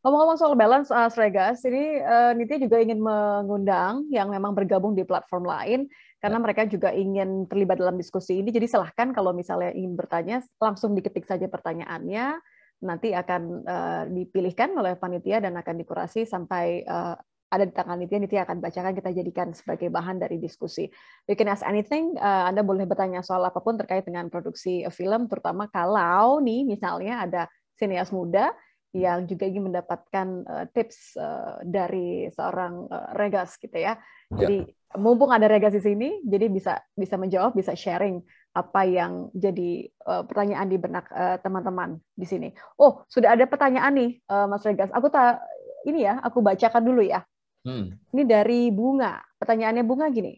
Ngomong-ngomong soal balance, uh, Sregas, ini uh, Nitya juga ingin mengundang yang memang bergabung di platform lain, karena ya. mereka juga ingin terlibat dalam diskusi ini. Jadi silahkan kalau misalnya ingin bertanya, langsung diketik saja pertanyaannya, nanti akan uh, dipilihkan oleh panitia dan akan dikurasi sampai uh, ada di tangan Nitya, Nitya akan bacakan, kita jadikan sebagai bahan dari diskusi. You can ask anything, uh, Anda boleh bertanya soal apa pun terkait dengan produksi film, terutama kalau nih misalnya ada sinias muda yang juga ingin mendapatkan uh, tips uh, dari seorang uh, Regas gitu ya. ya. Jadi ya. mumpung ada Regas di sini, jadi bisa bisa menjawab, bisa sharing apa yang jadi uh, pertanyaan di benak teman-teman uh, di sini. Oh, sudah ada pertanyaan nih, uh, Mas Regas. Aku tak ini ya, aku bacakan dulu ya. Hmm. Ini dari Bunga. Pertanyaannya Bunga gini.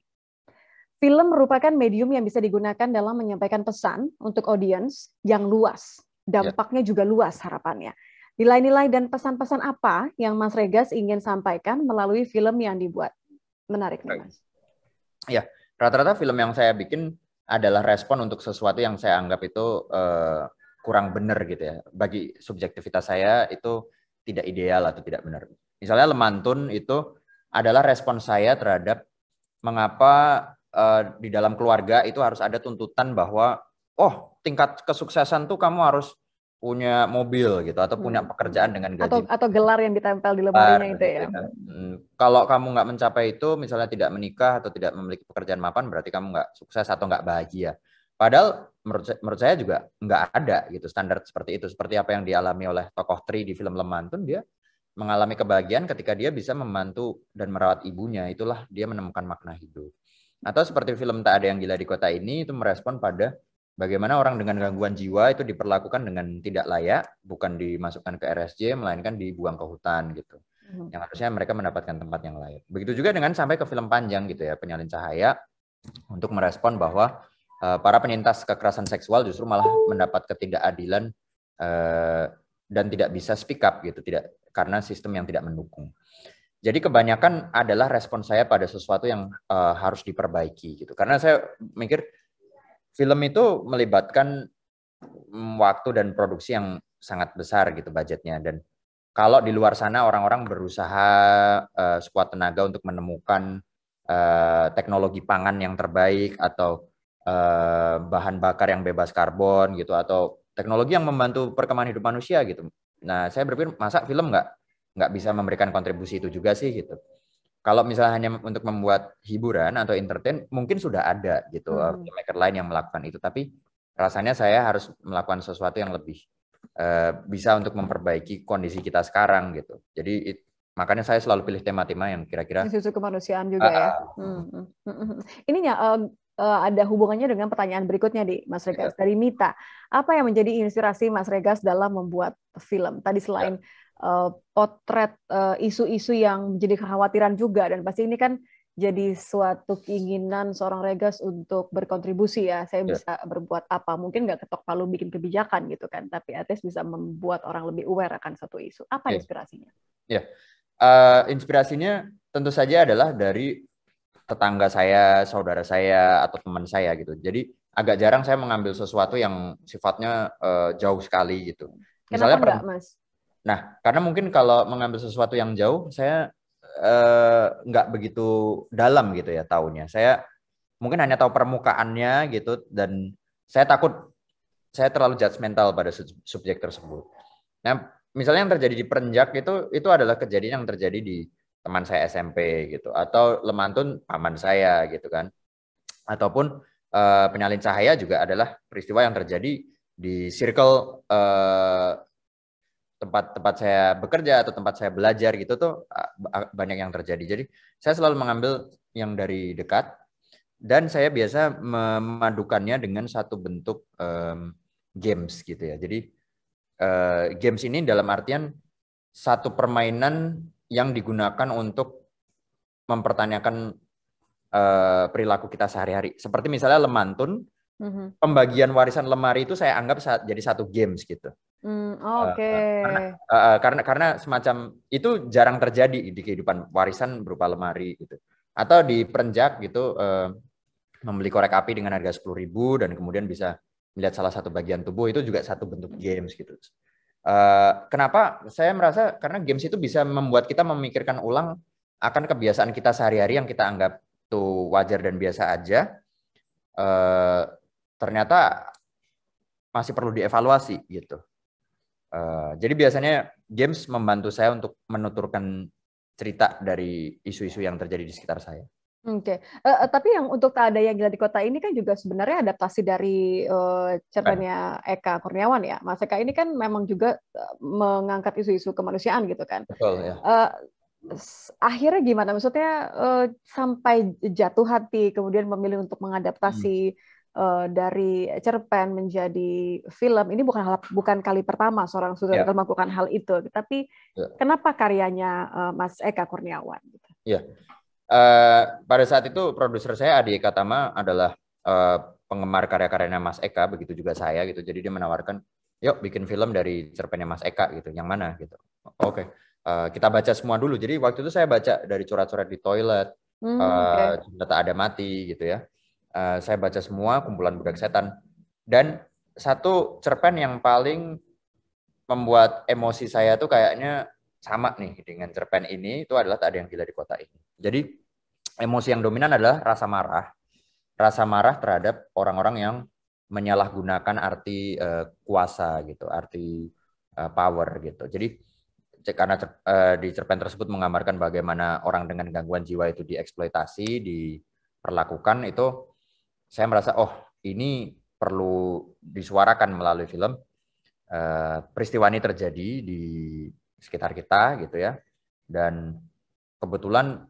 Film merupakan medium yang bisa digunakan dalam menyampaikan pesan untuk audiens yang luas. Ya. Dampaknya ya. juga luas harapannya. Nilai-nilai dan pesan-pesan apa yang Mas Regas ingin sampaikan melalui film yang dibuat? Menarik nih, Mas. Ya, rata-rata film yang saya bikin adalah respon untuk sesuatu yang saya anggap itu uh, kurang benar gitu ya. Bagi subjektivitas saya itu tidak ideal atau tidak benar. Misalnya Lemantun itu adalah respon saya terhadap mengapa uh, di dalam keluarga itu harus ada tuntutan bahwa oh tingkat kesuksesan tuh kamu harus punya mobil gitu atau punya hmm. pekerjaan dengan gaji atau atau gelar yang ditempel di lemarinya itu ya. Hmm, kalau kamu nggak mencapai itu, misalnya tidak menikah atau tidak memiliki pekerjaan mapan, berarti kamu nggak sukses atau nggak bahagia. Padahal menurut menurut saya juga nggak ada gitu standar seperti itu. Seperti apa yang dialami oleh tokoh Tri di film Lemantun, dia mengalami kebahagiaan ketika dia bisa membantu dan merawat ibunya. Itulah dia menemukan makna hidup. Atau seperti film Tak Ada Yang Gila di Kota ini itu merespon pada bagaimana orang dengan gangguan jiwa itu diperlakukan dengan tidak layak, bukan dimasukkan ke RSJ, melainkan dibuang ke hutan gitu. Hmm. Yang harusnya mereka mendapatkan tempat yang layak. Begitu juga dengan sampai ke film panjang gitu ya, penyalin cahaya untuk merespon bahwa uh, para penyintas kekerasan seksual justru malah mendapat ketidakadilan uh, dan tidak bisa speak up gitu, tidak karena sistem yang tidak mendukung. Jadi kebanyakan adalah respon saya pada sesuatu yang uh, harus diperbaiki gitu. Karena saya mikir film itu melibatkan mm, waktu dan produksi yang sangat besar gitu budgetnya dan kalau di luar sana orang-orang berusaha uh, sekuat tenaga untuk menemukan uh, teknologi pangan yang terbaik atau uh, bahan bakar yang bebas karbon gitu atau teknologi yang membantu perkembangan hidup manusia gitu Nah, saya berpikir masa film nggak nggak bisa memberikan kontribusi itu juga sih gitu. Kalau misalnya hanya untuk membuat hiburan atau entertain, mungkin sudah ada gitu Hmm. filmmaker lain yang melakukan itu. Tapi rasanya saya harus melakukan sesuatu yang lebih eh, bisa untuk memperbaiki kondisi kita sekarang gitu. Jadi it- makanya saya selalu pilih tema-tema yang kira-kira Isu-isu kemanusiaan juga ya. Ah, Hmm, hmm, hmm, hmm. Ininya eh, eh, ada hubungannya dengan pertanyaan berikutnya di Mas. Regas dari Mita. Apa yang menjadi inspirasi Mas Regas dalam membuat film? Tadi selain eh, potret eh, isu-isu yang menjadi kekhawatiran juga dan pasti ini kan jadi suatu keinginan seorang Regas untuk berkontribusi ya. Saya Ya. bisa berbuat apa? Mungkin nggak ketok palu bikin kebijakan gitu kan, tapi at least bisa membuat orang lebih aware akan satu isu. Apa Ya. inspirasinya? Eh, inspirasinya tentu saja adalah dari tetangga saya, saudara saya, atau teman saya gitu. Jadi agak jarang saya mengambil sesuatu yang sifatnya eh, jauh sekali gitu. Kenapa per- enggak, Mas? Nah, karena mungkin kalau mengambil sesuatu yang jauh, saya eh, begitu dalam gitu ya taunya. Saya mungkin hanya tahu permukaannya gitu, dan saya takut saya terlalu judgmental pada sub- subjek tersebut. Nah, misalnya yang terjadi di Perenjak itu itu adalah kejadian yang terjadi di teman saya SMP gitu, atau Lemantun paman saya gitu kan, ataupun eh, penyalin cahaya juga adalah peristiwa yang terjadi di circle eh, tempat tempat saya bekerja atau tempat saya belajar gitu tuh uh, banyak yang terjadi. Jadi saya selalu mengambil yang dari dekat dan saya biasa memadukannya dengan satu bentuk em, games gitu ya. Jadi eh, games ini dalam artian satu permainan yang digunakan untuk mempertanyakan eh, perilaku kita sehari-hari. Seperti misalnya lemantun, Mhm. pembagian warisan lemari itu saya anggap jadi satu games gitu. Hmm, Oke. karena- Uh, karena karena semacam itu jarang terjadi di kehidupan warisan berupa lemari gitu atau di perenjak gitu uh, membeli korek api dengan harga sepuluh ribu dan kemudian bisa melihat salah satu bagian tubuh itu juga satu bentuk games gitu. Uh, kenapa saya merasa karena games itu bisa membuat kita memikirkan ulang akan kebiasaan kita sehari-hari yang kita anggap tuh wajar dan biasa aja uh, ternyata masih perlu dievaluasi gitu. Uh, jadi biasanya games membantu saya untuk menuturkan cerita dari isu-isu yang terjadi di sekitar saya. Oke. Eh, eh, tapi yang untuk tak ada yang gila di kota ini kan juga sebenarnya adaptasi dari cerpennya Eka Kurniawan ya. Mas Eka ini kan memang juga mengangkat isu-isu kemanusiaan gitu kan. Betul ya. S- akhirnya gimana? Maksudnya eh, sampai jatuh hati kemudian memilih untuk mengadaptasi eh, dari cerpen menjadi film. Ini bukan hal bukan kali pertama seorang sutradara melakukan hal itu. Tapi Ya. kenapa karyanya eh, Mas Eka Kurniawan? Gitu? Eh, pada saat itu produser saya Adi Eka Tama adalah eh, penggemar karya-karyanya Mas Eka, begitu juga saya gitu. Jadi dia menawarkan, yuk bikin film dari cerpennya Mas Eka gitu. Yang mana gitu? Oke, Eh, kita baca semua dulu. Jadi waktu itu saya baca dari coret-coret di toilet, Hmm, eh. Cinta Tak Ada Mati gitu ya. Eh, saya baca semua kumpulan budak setan dan satu cerpen yang paling membuat emosi saya tuh kayaknya sama nih dengan cerpen ini itu adalah tak ada yang gila di kota ini. Jadi emosi yang dominan adalah rasa marah, rasa marah terhadap orang-orang yang menyalahgunakan arti eh, kuasa gitu, arti eh, power gitu. Jadi karena eh, di cerpen tersebut menggambarkan bagaimana orang dengan gangguan jiwa itu dieksploitasi, diperlakukan itu saya merasa oh ini perlu disuarakan melalui film. Eh, peristiwa ini terjadi di sekitar kita gitu ya. Dan kebetulan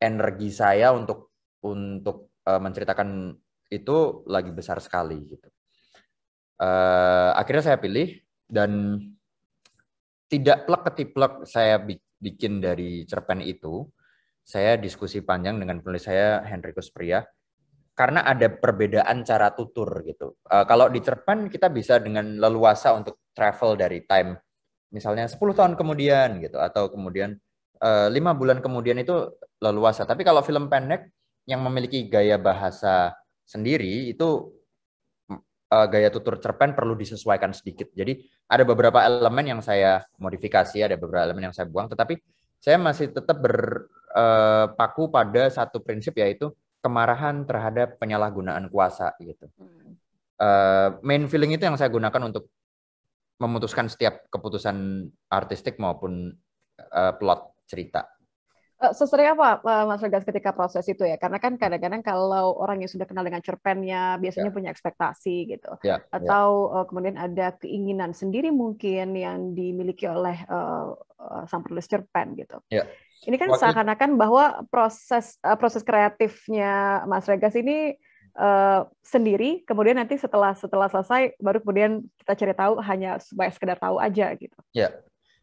energi saya untuk untuk eh, menceritakan itu lagi besar sekali gitu. Eh, akhirnya saya pilih dan tidak plek ketiplek saya bi- bikin dari cerpen itu. Saya diskusi panjang dengan penulis saya Henrikus Pria karena ada perbedaan cara tutur gitu. Eh, kalau di cerpen kita bisa dengan leluasa untuk travel dari time misalnya 10 tahun kemudian gitu atau kemudian eh, lima bulan kemudian itu leluasa. Tapi kalau film pendek yang memiliki gaya bahasa sendiri itu eh, gaya tutur cerpen perlu disesuaikan sedikit. Jadi ada beberapa elemen yang saya modifikasi, ada beberapa elemen yang saya buang, tetapi saya masih tetap berpaku pada satu prinsip yaitu kemarahan terhadap penyalahgunaan kuasa gitu. Hmm. Eh, main feeling itu yang saya gunakan untuk memutuskan setiap keputusan artistik maupun uh, plot cerita. Uh, sesering apa uh, Mas Regas ketika proses itu ya? Karena kan kadang-kadang kalau orang yang sudah kenal dengan cerpennya biasanya ya. punya ekspektasi gitu, ya, ya. atau. Uh, kemudian ada keinginan sendiri mungkin yang dimiliki oleh uh, uh, sang penulis cerpen gitu. Ya. Ini kan seakan-akan bahwa proses uh, proses kreatifnya Mas Regas ini uh, sendiri, kemudian nanti setelah setelah selesai baru kemudian kita cari tahu hanya supaya sekedar tahu aja gitu. Ya,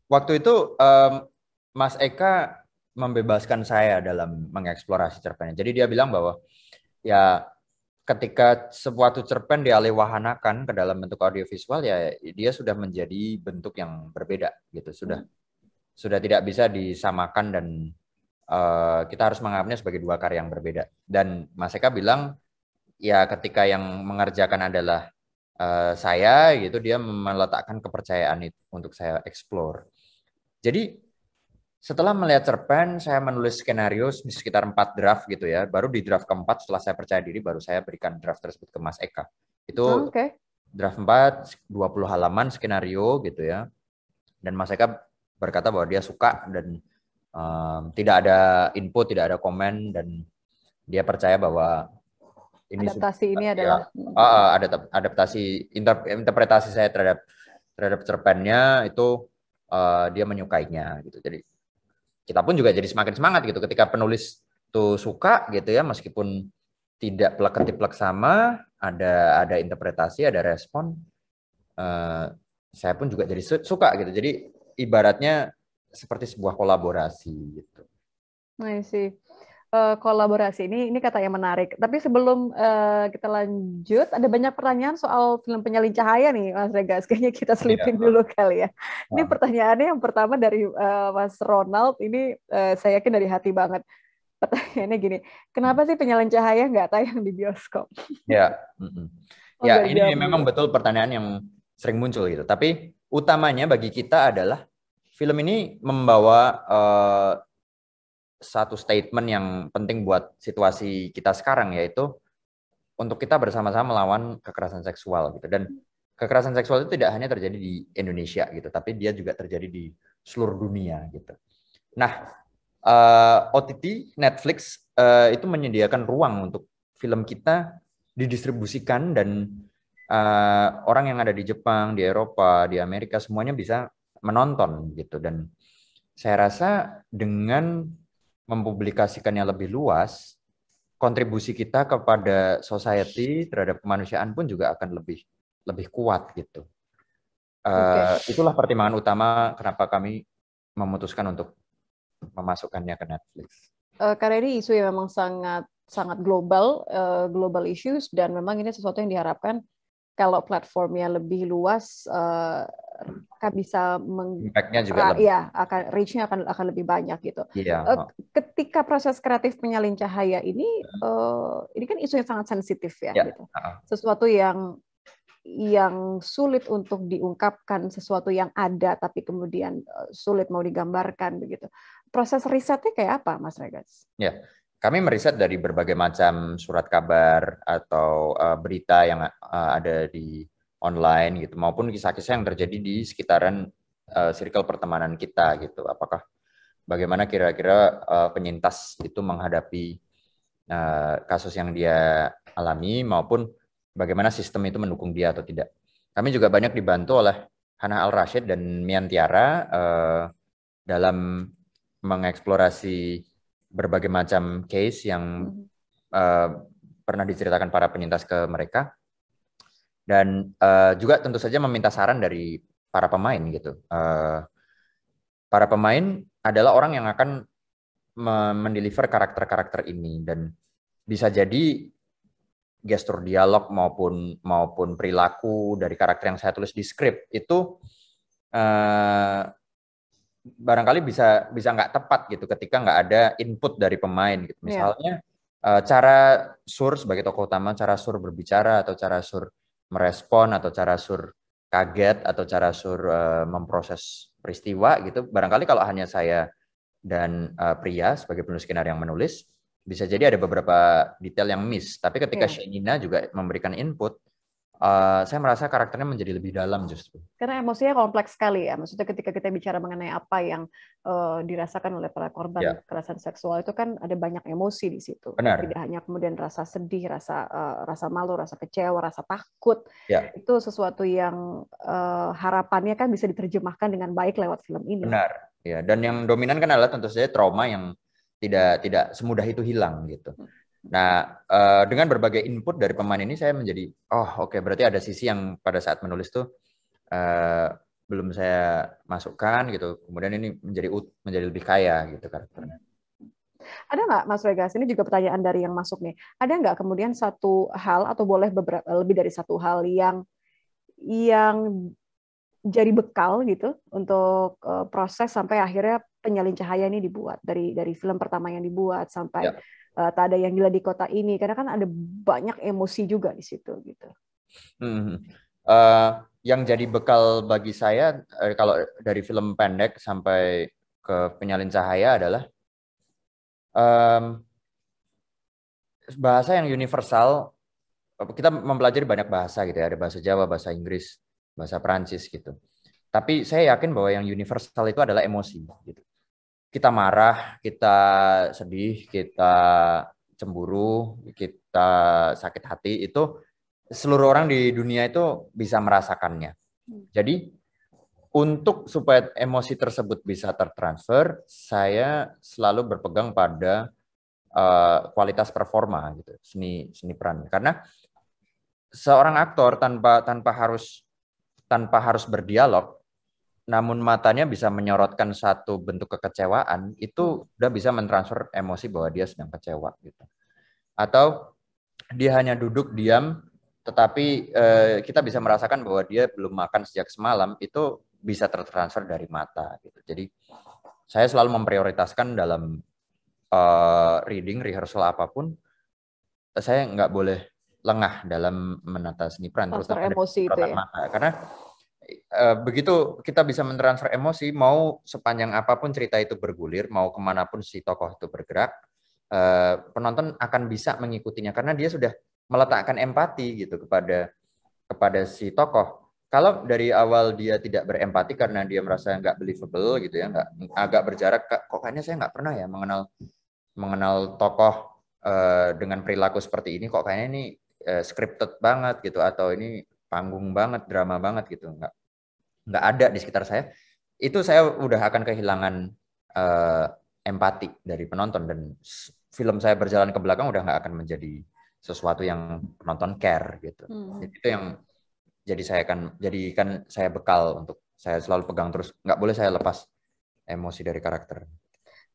waktu itu um, Mas Eka membebaskan saya dalam mengeksplorasi cerpennya. Jadi dia bilang bahwa ya ketika sebuah cerpen dialihwahanakan ke dalam bentuk audiovisual ya dia sudah menjadi bentuk yang berbeda gitu sudah hmm. Sudah tidak bisa disamakan dan uh, kita harus menganggapnya sebagai dua karya yang berbeda dan Mas Eka bilang ya ketika yang mengerjakan adalah uh, saya gitu dia meletakkan kepercayaan itu untuk saya explore jadi setelah melihat cerpen, saya menulis skenario di sekitar empat draft gitu ya. Baru di draft keempat setelah saya percaya diri, baru saya berikan draft tersebut ke Mas Eka. Itu oh, okay. draft 4, 20 halaman skenario gitu ya. Dan Mas Eka berkata bahwa dia suka dan um, tidak ada input, tidak ada komen, dan dia percaya bahwa ini adaptasi ini ya, adalah uh, ada adaptasi interpretasi saya terhadap terhadap cerpennya itu uh, dia menyukainya gitu. Jadi kita pun juga jadi semakin semangat gitu ketika penulis tuh suka gitu ya meskipun tidak plek ketiplek sama ada ada interpretasi ada respon uh, saya pun juga jadi suka gitu jadi ibaratnya seperti sebuah kolaborasi gitu. Nah sih uh, kolaborasi ini ini kata yang menarik. Tapi sebelum uh, kita lanjut, ada banyak pertanyaan soal film Penyalin Cahaya nih, Mas Regas. Kayaknya kita selipin iya. dulu kali ya. Ini nah. pertanyaannya yang pertama dari uh, Mas Ronald. Ini uh, saya yakin dari hati banget. Pertanyaannya gini, kenapa sih Penyalin Cahaya nggak tayang di bioskop? Ya, oh, ya ini memang betul pertanyaan yang sering muncul gitu. Tapi utamanya bagi kita adalah film ini membawa uh, satu statement yang penting buat situasi kita sekarang yaitu untuk kita bersama-sama melawan kekerasan seksual gitu dan kekerasan seksual itu tidak hanya terjadi di Indonesia gitu tapi dia juga terjadi di seluruh dunia gitu. Nah, uh, eh, OTT Netflix uh, itu menyediakan ruang untuk film kita didistribusikan dan uh, orang yang ada di Jepang, di Eropa, di Amerika semuanya bisa menonton gitu dan saya rasa dengan mempublikasikannya lebih luas, kontribusi kita kepada society terhadap kemanusiaan pun juga akan lebih lebih kuat gitu. Uh, Itulah pertimbangan utama kenapa kami memutuskan untuk memasukkannya ke Netflix. Uh, karena ini isu yang memang sangat sangat global, uh, global issues dan memang ini sesuatu yang diharapkan kalau platformnya lebih luas uh, akan bisa meng juga lebih. ya akan reach-nya akan akan lebih banyak gitu. Iya. Uh, ketika proses kreatif penyalin cahaya ini uh, ini kan isu yang sangat sensitif ya, ya. gitu. Uh. Sesuatu yang yang sulit untuk diungkapkan sesuatu yang ada tapi kemudian sulit mau digambarkan begitu. Proses risetnya kayak apa, Mas Regas? Ya, kami meriset dari berbagai macam surat kabar atau uh, berita yang uh, ada di online gitu maupun kisah-kisah yang terjadi di sekitaran uh, circle pertemanan kita gitu. Apakah bagaimana kira-kira uh, penyintas itu menghadapi uh, kasus yang dia alami maupun bagaimana sistem itu mendukung dia atau tidak. Kami juga banyak dibantu oleh Hana Al Rashid dan Mian Tiara uh, dalam mengeksplorasi berbagai macam case yang uh, pernah diceritakan para penyintas ke mereka. Dan uh, juga tentu saja meminta saran dari para pemain gitu. Uh, para pemain adalah orang yang akan mendeliver karakter-karakter ini. Dan bisa jadi gestur dialog maupun maupun perilaku dari karakter yang saya tulis di skrip itu uh, barangkali bisa bisa nggak tepat gitu ketika nggak ada input dari pemain gitu iya. misalnya yeah. uh, cara sur sebagai tokoh utama cara sur berbicara atau cara sur merespon atau cara sur kaget atau cara sur uh, memproses peristiwa gitu. Barangkali kalau hanya saya dan uh, pria sebagai penulis skenario yang menulis, bisa jadi ada beberapa detail yang miss. Tapi ketika yeah. Shenina juga memberikan input, uh, saya merasa karakternya menjadi lebih dalam justru. Karena emosinya kompleks sekali ya. Maksudnya ketika kita bicara mengenai apa yang uh, dirasakan oleh para korban Ya. kekerasan seksual itu kan ada banyak emosi di situ. Benar. Tidak hanya kemudian rasa sedih, rasa uh, rasa malu, rasa kecewa, rasa takut. Ya. Itu sesuatu yang uh, harapannya kan bisa diterjemahkan dengan baik lewat film ini. Benar. Ya, dan yang dominan kan adalah tentu saja trauma yang tidak tidak semudah itu hilang gitu. Nah, eh, dengan berbagai input dari pemain ini saya menjadi oh oke berarti ada sisi yang pada saat menulis tuh eh, belum saya masukkan gitu. Kemudian ini menjadi menjadi lebih kaya gitu karakternya. Ada nggak Mas Regas? Ini juga pertanyaan dari yang masuk nih. Ada nggak kemudian satu hal atau boleh beberapa lebih dari satu hal yang yang jadi bekal gitu untuk uh, proses sampai akhirnya penyalin cahaya ini dibuat dari dari film pertama yang dibuat sampai Ya. Uh, tak ada yang gila di kota ini karena kan ada banyak emosi juga di situ gitu. Hmm. Eh, yang jadi bekal bagi saya eh, kalau dari film pendek sampai ke penyalin cahaya adalah em, bahasa yang universal. Kita mempelajari banyak bahasa gitu ya, ada bahasa Jawa, bahasa Inggris, bahasa Perancis gitu. Tapi saya yakin bahwa yang universal itu adalah emosi gitu. Kita marah, kita sedih, kita cemburu, kita sakit hati itu seluruh orang di dunia itu bisa merasakannya. Jadi untuk supaya emosi tersebut bisa tertransfer, saya selalu berpegang pada eh, kualitas performa gitu, seni seni peran. Karena seorang aktor tanpa tanpa harus tanpa harus berdialog, namun matanya bisa menyorotkan satu bentuk kekecewaan, itu udah bisa mentransfer emosi bahwa dia sedang kecewa gitu. Atau dia hanya duduk diam tetapi eh, kita bisa merasakan bahwa dia belum makan sejak semalam itu bisa tertransfer dari mata gitu. Jadi saya selalu memprioritaskan dalam eh, reading rehearsal apa pun saya nggak boleh lengah dalam menata seni peran terutama emosi itu ya. mata karena eh, begitu kita bisa mentransfer emosi mau sepanjang apa pun cerita itu bergulir mau ke mana pun si tokoh itu bergerak eh, penonton akan bisa mengikutinya karena dia sudah meletakkan empati gitu kepada kepada si tokoh. Kalau dari awal dia tidak berempati karena dia merasa nggak believable gitu ya, nggak agak berjarak, kok kayaknya saya nggak pernah ya mengenal mengenal tokoh eh, dengan perilaku seperti ini, kok kayaknya ini scripted banget gitu atau ini panggung banget, drama banget gitu, nggak nggak ada di sekitar saya. Itu saya udah akan kehilangan eh, empati dari penonton dan film saya berjalan ke belakang udah nggak akan menjadi sesuatu yang penonton care gitu. Hmm. Jadi itu yang jadi saya akan jadikan saya bekal untuk saya selalu pegang terus nggak boleh saya lepas emosi dari karakter.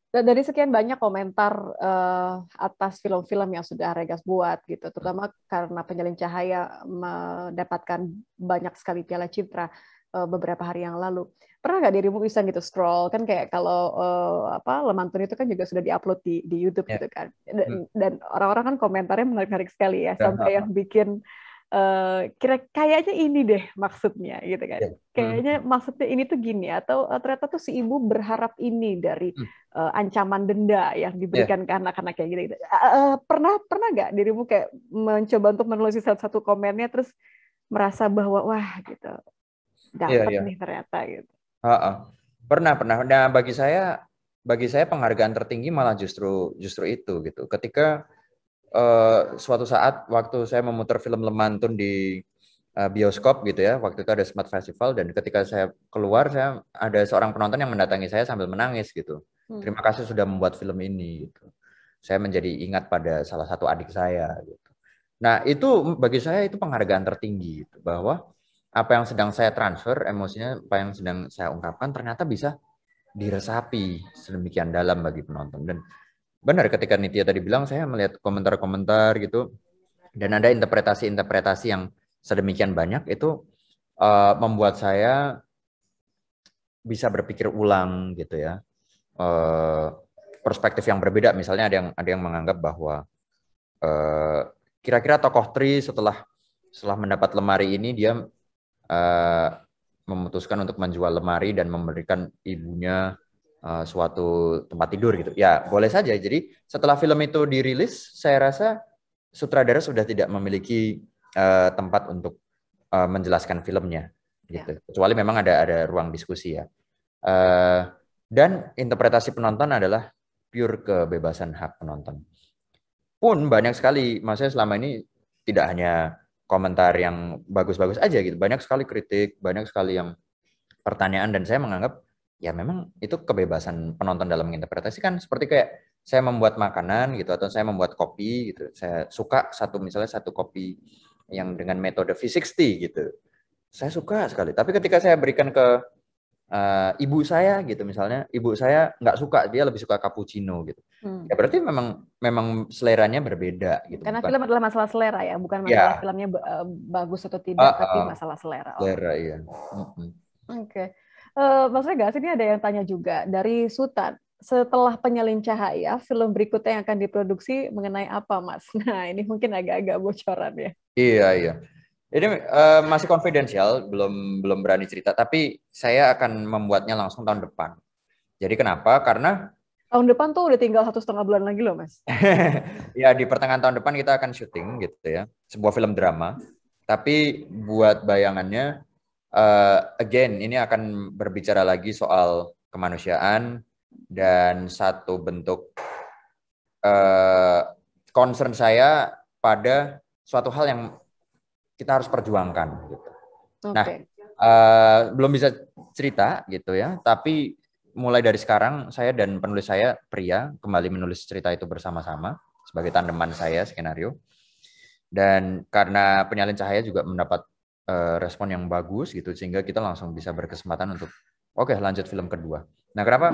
Dan dari sekian banyak komentar eh, atas film-film yang sudah Regas buat gitu, terutama karena Penyalin Cahaya mendapatkan banyak sekali piala citra eh, beberapa hari yang lalu. Pernah nggak dirimu bisa gitu scroll kan kayak kalau eh, apa Lemantun itu kan juga sudah diupload di di YouTube Ya. gitu kan. Dan, dan orang-orang kan komentarnya menarik-narik sekali ya, Ya, sampai yang bikin eh, kira kayaknya ini deh maksudnya gitu kan. Ya. Kayaknya maksudnya ini tuh gini atau eh, ternyata tuh si ibu berharap ini dari Hmm. eh, ancaman denda yang diberikan ke anak-anak kayak gitu. gitu. Eh, pernah pernah nggak dirimu kayak mencoba untuk menulis satu-satu komennya terus merasa bahwa wah gitu dapat Iya, iya. nih ternyata gitu. Ha-ha. Pernah pernah. Nah bagi saya bagi saya penghargaan tertinggi malah justru justru itu gitu. Ketika eh, suatu saat waktu saya memutar film Lemantun di eh, bioskop gitu ya, waktu itu ada Smart Festival dan ketika saya keluar saya ada seorang penonton yang mendatangi saya sambil menangis gitu. Hmm. Terima kasih sudah membuat film ini gitu. Saya menjadi ingat pada salah satu adik saya gitu. Nah, itu bagi saya itu penghargaan tertinggi gitu, bahwa apa yang sedang saya transfer emosinya, apa yang sedang saya ungkapkan ternyata bisa diresapi sedemikian dalam bagi penonton dan benar ketika Nitya tadi bilang saya melihat komentar-komentar gitu dan ada interpretasi-interpretasi yang sedemikian banyak itu eh, membuat saya bisa berpikir ulang gitu ya. Eh, perspektif yang berbeda misalnya ada yang ada yang menganggap bahwa eh, kira-kira tokoh Tri setelah setelah mendapat lemari ini dia eh, memutuskan untuk menjual lemari dan memberikan ibunya eh, suatu tempat tidur gitu. Ya, boleh saja. Jadi setelah film itu dirilis, saya rasa sutradara sudah tidak memiliki eh, tempat untuk uh, menjelaskan filmnya Ya. gitu. Kecuali memang ada ada ruang diskusi ya. Uh, dan interpretasi penonton adalah pure kebebasan hak penonton. Pun banyak sekali, maksudnya selama ini tidak hanya komentar yang bagus-bagus aja gitu, banyak sekali kritik, banyak sekali yang pertanyaan dan saya menganggap ya memang itu kebebasan penonton dalam menginterpretasi kan seperti kayak saya membuat makanan gitu atau saya membuat kopi gitu. Saya suka satu misalnya satu kopi yang dengan metode V60 gitu. Saya suka sekali. Tapi ketika saya berikan ke uh, ibu saya gitu misalnya, ibu saya nggak suka, dia lebih suka cappuccino gitu. Hmm. Ya berarti memang memang seleranya berbeda gitu. Karena Bukan film adalah masalah selera ya, bukan Ya. masalah filmnya eh, bagus atau tidak, Ah, tapi ah. masalah selera. Oh, selera iya. Oke, Eh, Mas Regas, ini ada yang tanya juga dari Sutan. Setelah penyalin cahaya, film berikutnya yang akan diproduksi mengenai apa, Mas? Nah, ini mungkin agak-agak bocoran ya. Iya iya. Ini eh, masih konfidensial, belum belum berani cerita. Tapi saya akan membuatnya langsung tahun depan. Jadi kenapa? Karena Tahun depan tuh udah tinggal satu setengah bulan lagi loh, Mas. ya di pertengahan tahun depan kita akan syuting gitu ya, sebuah film drama. Tapi buat bayangannya, eh, again ini akan berbicara lagi soal kemanusiaan dan satu bentuk eh, concern saya pada suatu hal yang kita harus perjuangkan. Gitu. Oke. Nah, Eh, belum bisa cerita gitu ya, tapi mulai dari sekarang saya dan penulis saya pria kembali menulis cerita itu bersama-sama sebagai tandeman saya skenario. Dan karena penyalin cahaya juga mendapat eh, respon yang bagus gitu sehingga kita langsung bisa berkesempatan untuk oke lanjut film kedua. Nah kenapa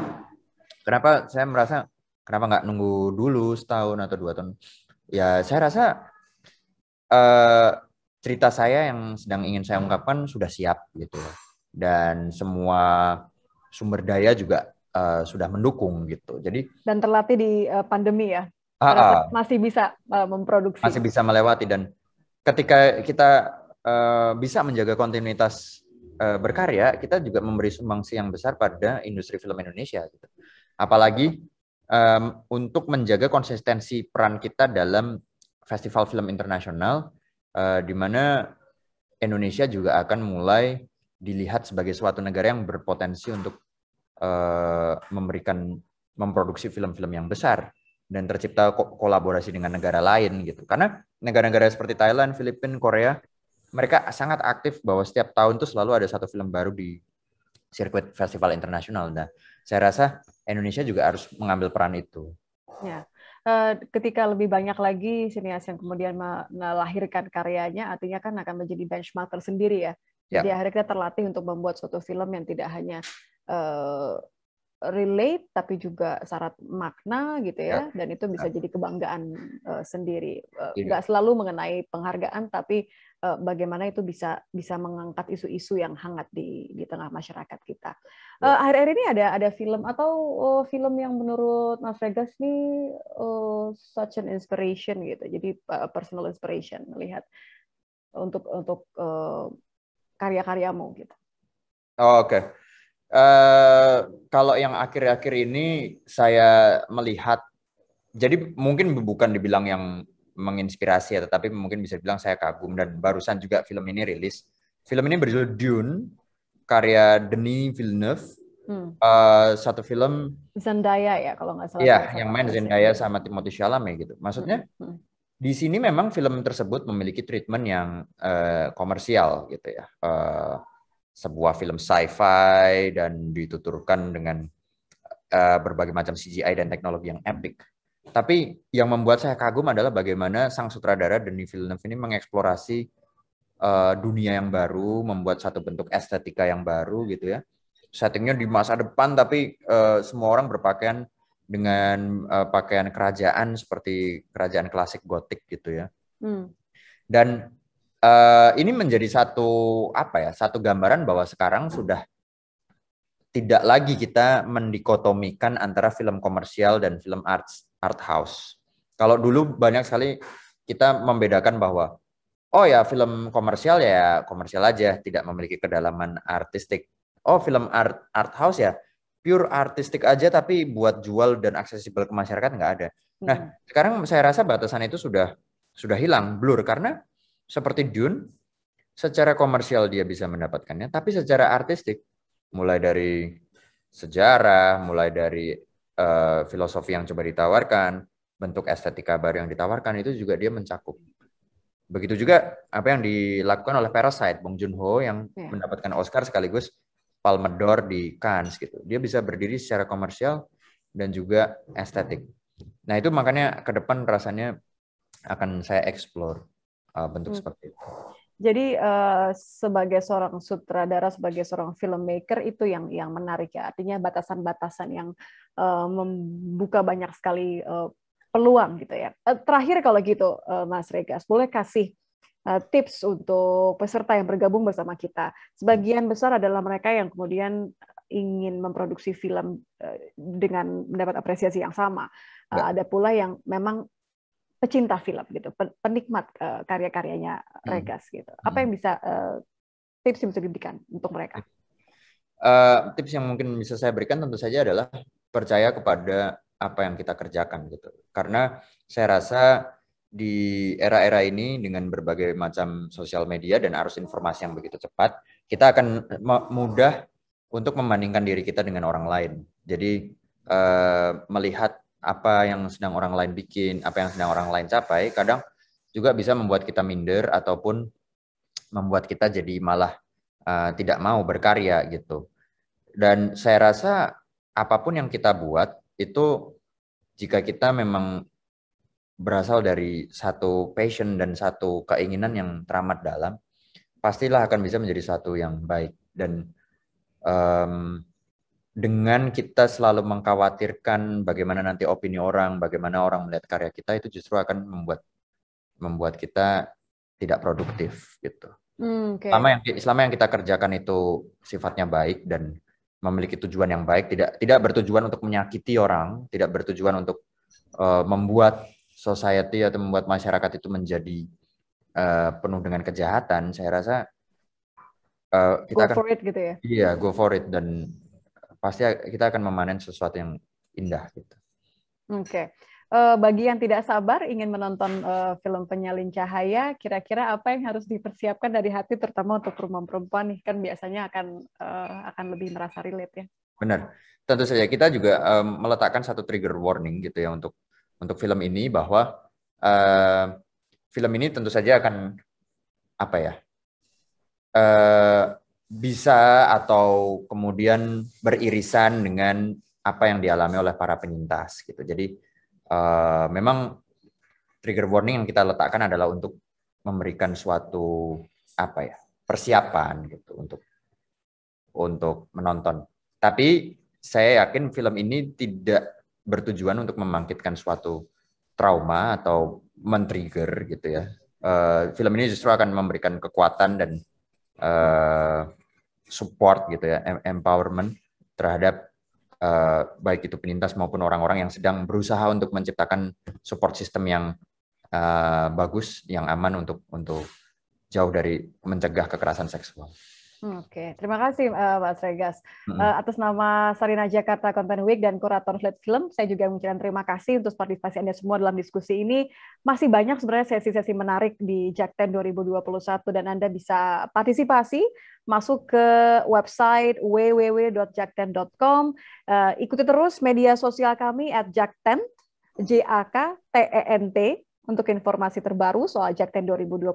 kenapa saya merasa kenapa nggak nunggu dulu setahun atau dua tahun? Ya saya rasa eh, cerita saya yang sedang ingin saya ungkapkan sudah siap gitu dan semua sumber daya juga eh, sudah mendukung gitu. Jadi Dan terlatih di eh, pandemi ya. ah, ah, masih bisa memproduksi. masih bisa melewati dan ketika kita eh, bisa menjaga kontinuitas eh, berkarya, kita juga memberi sumbangsi yang besar pada industri film Indonesia. Gitu. Apalagi em, untuk menjaga konsistensi peran kita dalam festival film internasional, eh, di mana Indonesia juga akan mulai dilihat sebagai suatu negara yang berpotensi untuk eh, memberikan memproduksi film-film yang besar dan tercipta ko- kolaborasi dengan negara lain gitu. Karena negara-negara seperti Thailand, Filipina, Korea, mereka sangat aktif bahwa setiap tahun tuh selalu ada satu film baru di sirkuit festival internasional. Nah, saya rasa Indonesia juga harus mengambil peran itu. Ya. Eh, ketika lebih banyak lagi sinias yang kemudian me- melahirkan karyanya, artinya kan akan menjadi benchmark tersendiri ya. Ya. Jadi akhirnya kita terlatih untuk membuat suatu film yang tidak hanya eh, relate, tapi juga syarat makna gitu ya, dan itu bisa jadi kebanggaan eh, sendiri. Eh, Iya. selalu mengenai penghargaan, tapi eh, bagaimana itu bisa bisa mengangkat isu-isu yang hangat di di tengah masyarakat kita. Ya. Eh, akhir-akhir ini ada ada film atau oh, film yang menurut Mas Vegas nih oh, such an inspiration gitu. Jadi uh, personal inspiration melihat untuk untuk uh, karya-karyamu gitu. Oh, Oke. Eh, kalau yang akhir-akhir ini saya melihat, jadi mungkin bukan dibilang yang menginspirasi ya, tetapi mungkin bisa bilang saya kagum dan barusan juga film ini rilis. Film ini berjudul Dune, karya Denis Villeneuve. Hmm. Eh, satu film, Zendaya ya kalau nggak salah. ya, saya yang main. Zendaya sama Timothée Chalamet gitu. Maksudnya Hmm. di sini memang film tersebut memiliki treatment yang eh, komersial gitu ya. Eh, sebuah film sci-fi dan dituturkan dengan eh, berbagai macam CGI dan teknologi yang epic. Tapi yang membuat saya kagum adalah bagaimana sang sutradara Denis Villeneuve ini mengeksplorasi eh, dunia yang baru, membuat satu bentuk estetika yang baru gitu ya. Settingnya di masa depan, tapi eh, semua orang berpakaian dengan eh, pakaian kerajaan seperti kerajaan klasik gotik gitu ya. Hmm. Dan eh, ini menjadi satu apa ya, satu gambaran bahwa sekarang sudah tidak lagi kita mendikotomikan antara film komersial dan film art art house. Kalau dulu banyak sekali kita membedakan bahwa oh ya film komersial ya komersial aja, tidak memiliki kedalaman artistik. Oh film art art house ya pure artistik aja tapi buat jual dan aksesibel ke masyarakat nggak ada. Nah, Hmm. sekarang saya rasa batasan itu sudah sudah hilang, blur karena seperti Dune secara komersial dia bisa mendapatkannya, tapi secara artistik, mulai dari sejarah, mulai dari uh, filosofi yang coba ditawarkan, bentuk estetika baru yang ditawarkan itu juga dia mencakup. Begitu juga apa yang dilakukan oleh Parasite, Bong Joon-ho yang yeah. mendapatkan Oscar sekaligus Palme d'Or di Cannes gitu. Dia bisa berdiri secara komersial dan juga estetik. Nah, itu makanya ke depan rasanya akan saya explore uh, bentuk hmm. seperti itu. Jadi uh, sebagai seorang sutradara, sebagai seorang filmmaker itu yang yang menarik ya. Artinya batasan-batasan yang uh, membuka banyak sekali uh, peluang gitu ya. Uh, terakhir kalau gitu, uh, Mas Regas, boleh kasih uh, tips untuk peserta yang bergabung bersama kita. Sebagian besar adalah mereka yang kemudian ingin memproduksi film dengan mendapat apresiasi yang sama. Uh, ada pula yang memang pecinta film gitu, penikmat uh, karya-karyanya hmm. Regas gitu. Apa hmm. yang bisa uh, tips yang bisa diberikan untuk mereka? Uh, tips yang mungkin bisa saya berikan tentu saja adalah percaya kepada apa yang kita kerjakan gitu. Karena saya rasa di era-era ini dengan berbagai macam sosial media dan arus informasi yang begitu cepat, kita akan mudah untuk membandingkan diri kita dengan orang lain. Jadi uh, melihat apa yang sedang orang lain bikin, apa yang sedang orang lain capai, kadang juga bisa membuat kita minder ataupun membuat kita jadi malah uh, tidak mau berkarya gitu. Dan saya rasa apa pun yang kita buat itu jika kita memang berasal dari satu passion dan satu keinginan yang teramat dalam, pastilah akan bisa menjadi satu yang baik dan um, dengan kita selalu mengkhawatirkan bagaimana nanti opini orang, bagaimana orang melihat karya kita itu justru akan membuat membuat kita tidak produktif gitu. Hmm, okay. Selama yang selama yang kita kerjakan itu sifatnya baik dan memiliki tujuan yang baik, tidak tidak bertujuan untuk menyakiti orang, tidak bertujuan untuk uh, membuat society atau membuat masyarakat itu menjadi uh, penuh dengan kejahatan, saya rasa uh, kita go akan for it gitu ya. Iya, go for it dan pasti kita akan memanen sesuatu yang indah gitu. Oke. Okay. Uh, eh, bagi yang tidak sabar ingin menonton uh, film Penyalin Cahaya, kira-kira apa yang harus dipersiapkan dari hati terutama untuk perempuan-perempuan nih kan biasanya akan uh, akan lebih merasa relate ya. Benar. Tentu saja kita juga um, meletakkan satu trigger warning gitu ya untuk untuk film ini bahwa uh, film ini tentu saja akan apa ya? Uh, bisa atau kemudian beririsan dengan apa yang dialami oleh para penyintas gitu. Jadi uh, memang trigger warning yang kita letakkan adalah untuk memberikan suatu apa ya persiapan gitu untuk untuk menonton. Tapi saya yakin film ini tidak bertujuan untuk membangkitkan suatu trauma atau men-trigger gitu ya. Uh, film ini justru akan memberikan kekuatan dan uh, support gitu ya, empowerment terhadap uh, baik itu penyintas maupun orang-orang yang sedang berusaha untuk menciptakan support system yang uh, bagus, yang aman untuk untuk jauh dari mencegah kekerasan seksual. Oke, terima kasih uh, Mas Regas. Uh, atas nama Sarina Jakarta Content Week dan kurator Flat Film, saya juga mengucapkan terima kasih untuk partisipasi Anda semua dalam diskusi ini. Masih banyak sebenarnya sesi-sesi menarik di Jakten 2021 dan Anda bisa partisipasi masuk ke website www.jakten.com. Uh, ikuti terus media sosial kami at Jakten, J A K T E N T untuk informasi terbaru soal Jakten 2021.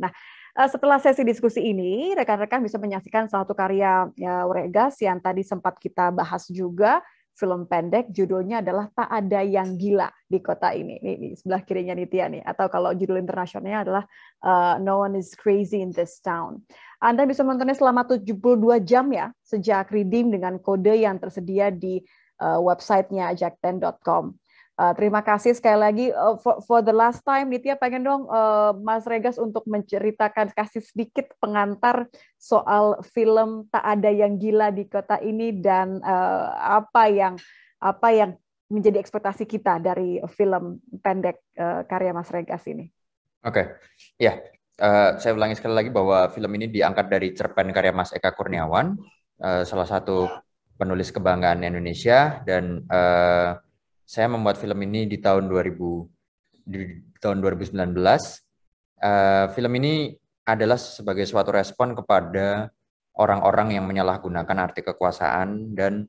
Nah, Eh, setelah sesi diskusi ini, rekan-rekan bisa menyaksikan salah satu karya ya, Uregas yang tadi sempat kita bahas juga, film pendek judulnya adalah Tak Ada Yang Gila di Kota Ini. Ini, ini sebelah kirinya Nitya nih. Atau kalau judul internasionalnya adalah uh, No One Is Crazy in This Town. Anda bisa menontonnya selama 72 jam ya, sejak redeem dengan kode yang tersedia di uh, websitenya jackten.com. Uh, terima kasih sekali lagi uh, for, for the last time Nitya pengen dong uh, Mas Regas untuk menceritakan kasih sedikit pengantar soal film tak ada yang gila di kota ini dan uh, apa yang apa yang menjadi ekspektasi kita dari film pendek uh, karya Mas Regas ini. Oke, okay. ya uh, saya ulangi sekali lagi bahwa film ini diangkat dari cerpen karya Mas Eka Kurniawan, uh, salah satu penulis kebanggaan Indonesia dan uh, saya membuat film ini di tahun 2000 di tahun 2019. Uh, film ini adalah sebagai suatu respon kepada orang-orang yang menyalahgunakan arti kekuasaan dan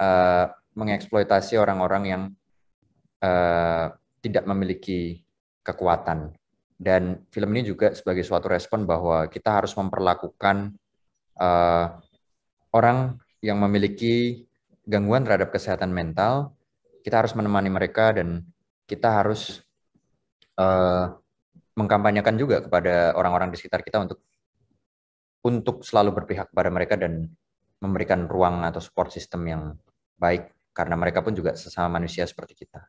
uh, mengeksploitasi orang-orang yang uh, tidak memiliki kekuatan. Dan film ini juga sebagai suatu respon bahwa kita harus memperlakukan uh, orang yang memiliki gangguan terhadap kesehatan mental, kita harus menemani mereka dan kita harus uh, mengkampanyekan juga kepada orang-orang di sekitar kita untuk untuk selalu berpihak kepada mereka dan memberikan ruang atau support system yang baik karena mereka pun juga sesama manusia seperti kita.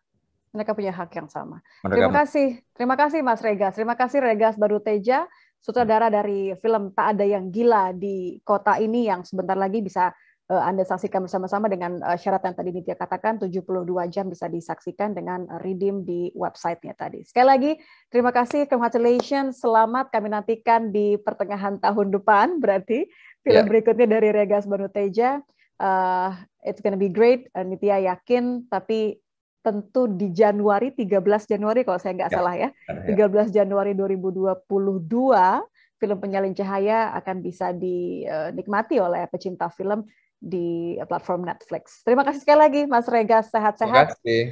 Mereka punya hak yang sama. Mereka Terima kasih, terima kasih Mas Regas. Terima kasih Regas Baru Teja, sutradara dari film Tak Ada Yang Gila di Kota Ini yang sebentar lagi bisa Anda saksikan bersama-sama dengan uh, syarat yang tadi Nitya katakan 72 jam bisa disaksikan dengan redeem di websitenya tadi. Sekali lagi terima kasih, congratulations, selamat kami nantikan di pertengahan tahun depan berarti film Yeah. berikutnya dari Regas Banuteja. Uh, it's gonna be great, Nitya yakin, tapi tentu di Januari 13 Januari kalau saya nggak Ya. salah ya. Ya. 13 Januari 2022 film Penyalin Cahaya akan bisa dinikmati oleh pecinta film di platform Netflix. Terima kasih sekali lagi Mas Regas Terima sehat-sehat. kasih.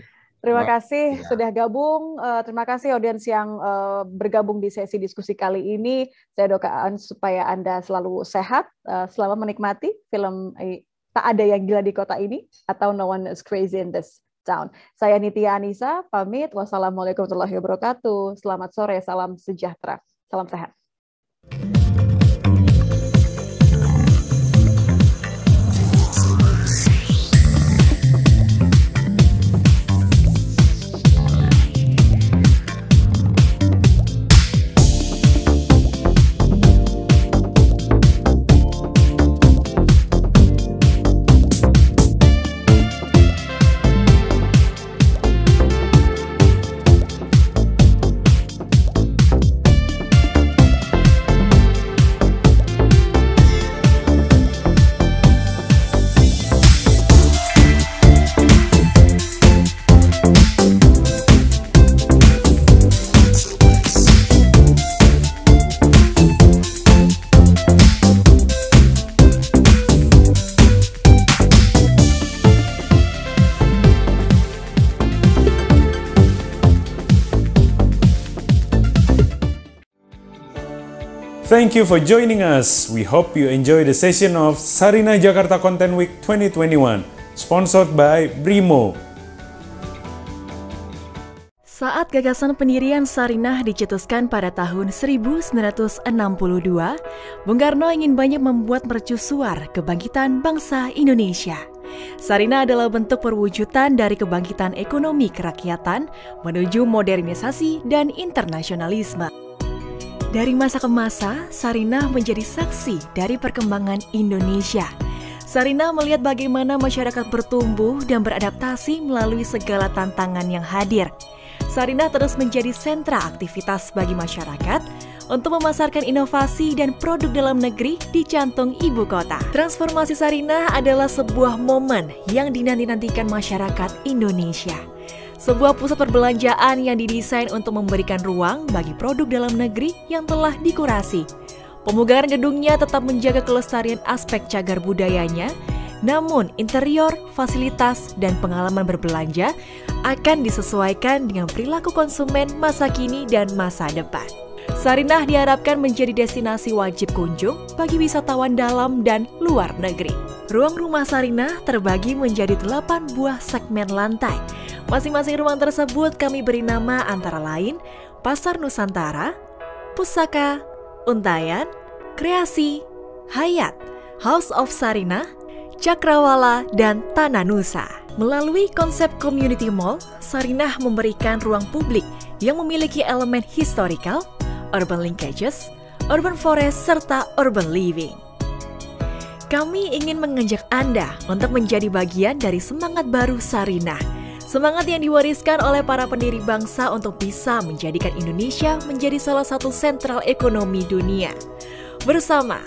Terima Terima- kasih ya. sudah gabung. Eh, terima kasih audiens yang eh, bergabung di sesi diskusi kali ini. Saya doakan supaya Anda selalu sehat eh, selama menikmati film eh, Tak Ada Yang Gila di Kota Ini atau No One is Crazy in This Town. Saya Nitya Anissa, pamit. Wassalamualaikum warahmatullahi wabarakatuh. Selamat sore, salam sejahtera. Salam sehat. Thank you for joining us. We hope you enjoy the session of Sarina Jakarta Content Week 2021, sponsored by Brimo. Saat gagasan pendirian Sarinah dicetuskan pada tahun 1962, Bung Karno ingin banyak membuat mercusuar kebangkitan bangsa Indonesia. Sarinah adalah bentuk perwujudan dari kebangkitan ekonomi kerakyatan menuju modernisasi dan internasionalisme. Dari masa ke masa, Sarinah menjadi saksi dari perkembangan Indonesia. Sarinah melihat bagaimana masyarakat bertumbuh dan beradaptasi melalui segala tantangan yang hadir. Sarinah terus menjadi sentra aktivitas bagi masyarakat untuk memasarkan inovasi dan produk dalam negeri di jantung ibu kota. Transformasi Sarinah adalah sebuah momen yang dinanti-nantikan masyarakat Indonesia. Sebuah pusat perbelanjaan yang didesain untuk memberikan ruang bagi produk dalam negeri yang telah dikurasi. Pemugaran gedungnya tetap menjaga kelestarian aspek cagar budayanya, namun interior, fasilitas, dan pengalaman berbelanja akan disesuaikan dengan perilaku konsumen masa kini dan masa depan. Sarinah diharapkan menjadi destinasi wajib kunjung bagi wisatawan dalam dan luar negeri. Ruang rumah Sarinah terbagi menjadi delapan buah segmen lantai. Masing-masing ruang tersebut kami beri nama antara lain Pasar Nusantara, Pusaka, Untayan, Kreasi, Hayat, House of Sarinah, Cakrawala, dan Tanah Nusa. Melalui konsep community mall, Sarinah memberikan ruang publik yang memiliki elemen historical, urban linkages, urban forest, serta urban living. Kami ingin mengajak Anda untuk menjadi bagian dari semangat baru Sarinah. Semangat yang diwariskan oleh para pendiri bangsa untuk bisa menjadikan Indonesia menjadi salah satu sentral ekonomi dunia. Bersama,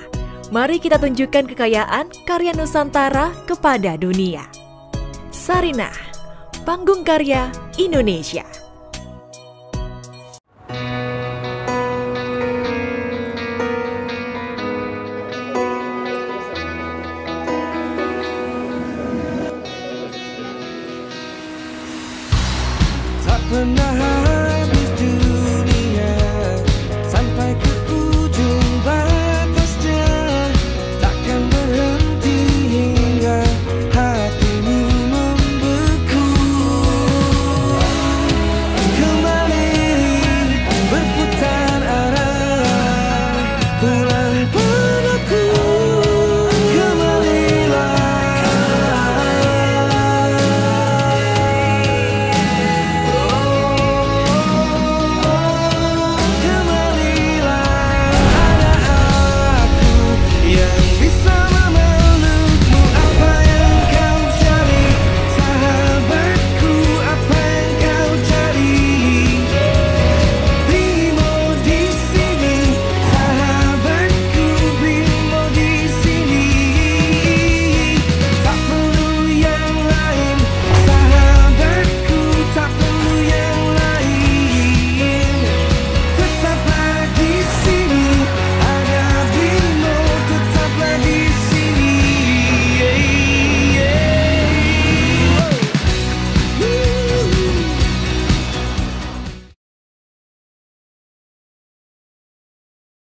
mari kita tunjukkan kekayaan karya Nusantara kepada dunia. Sarinah, panggung karya Indonesia.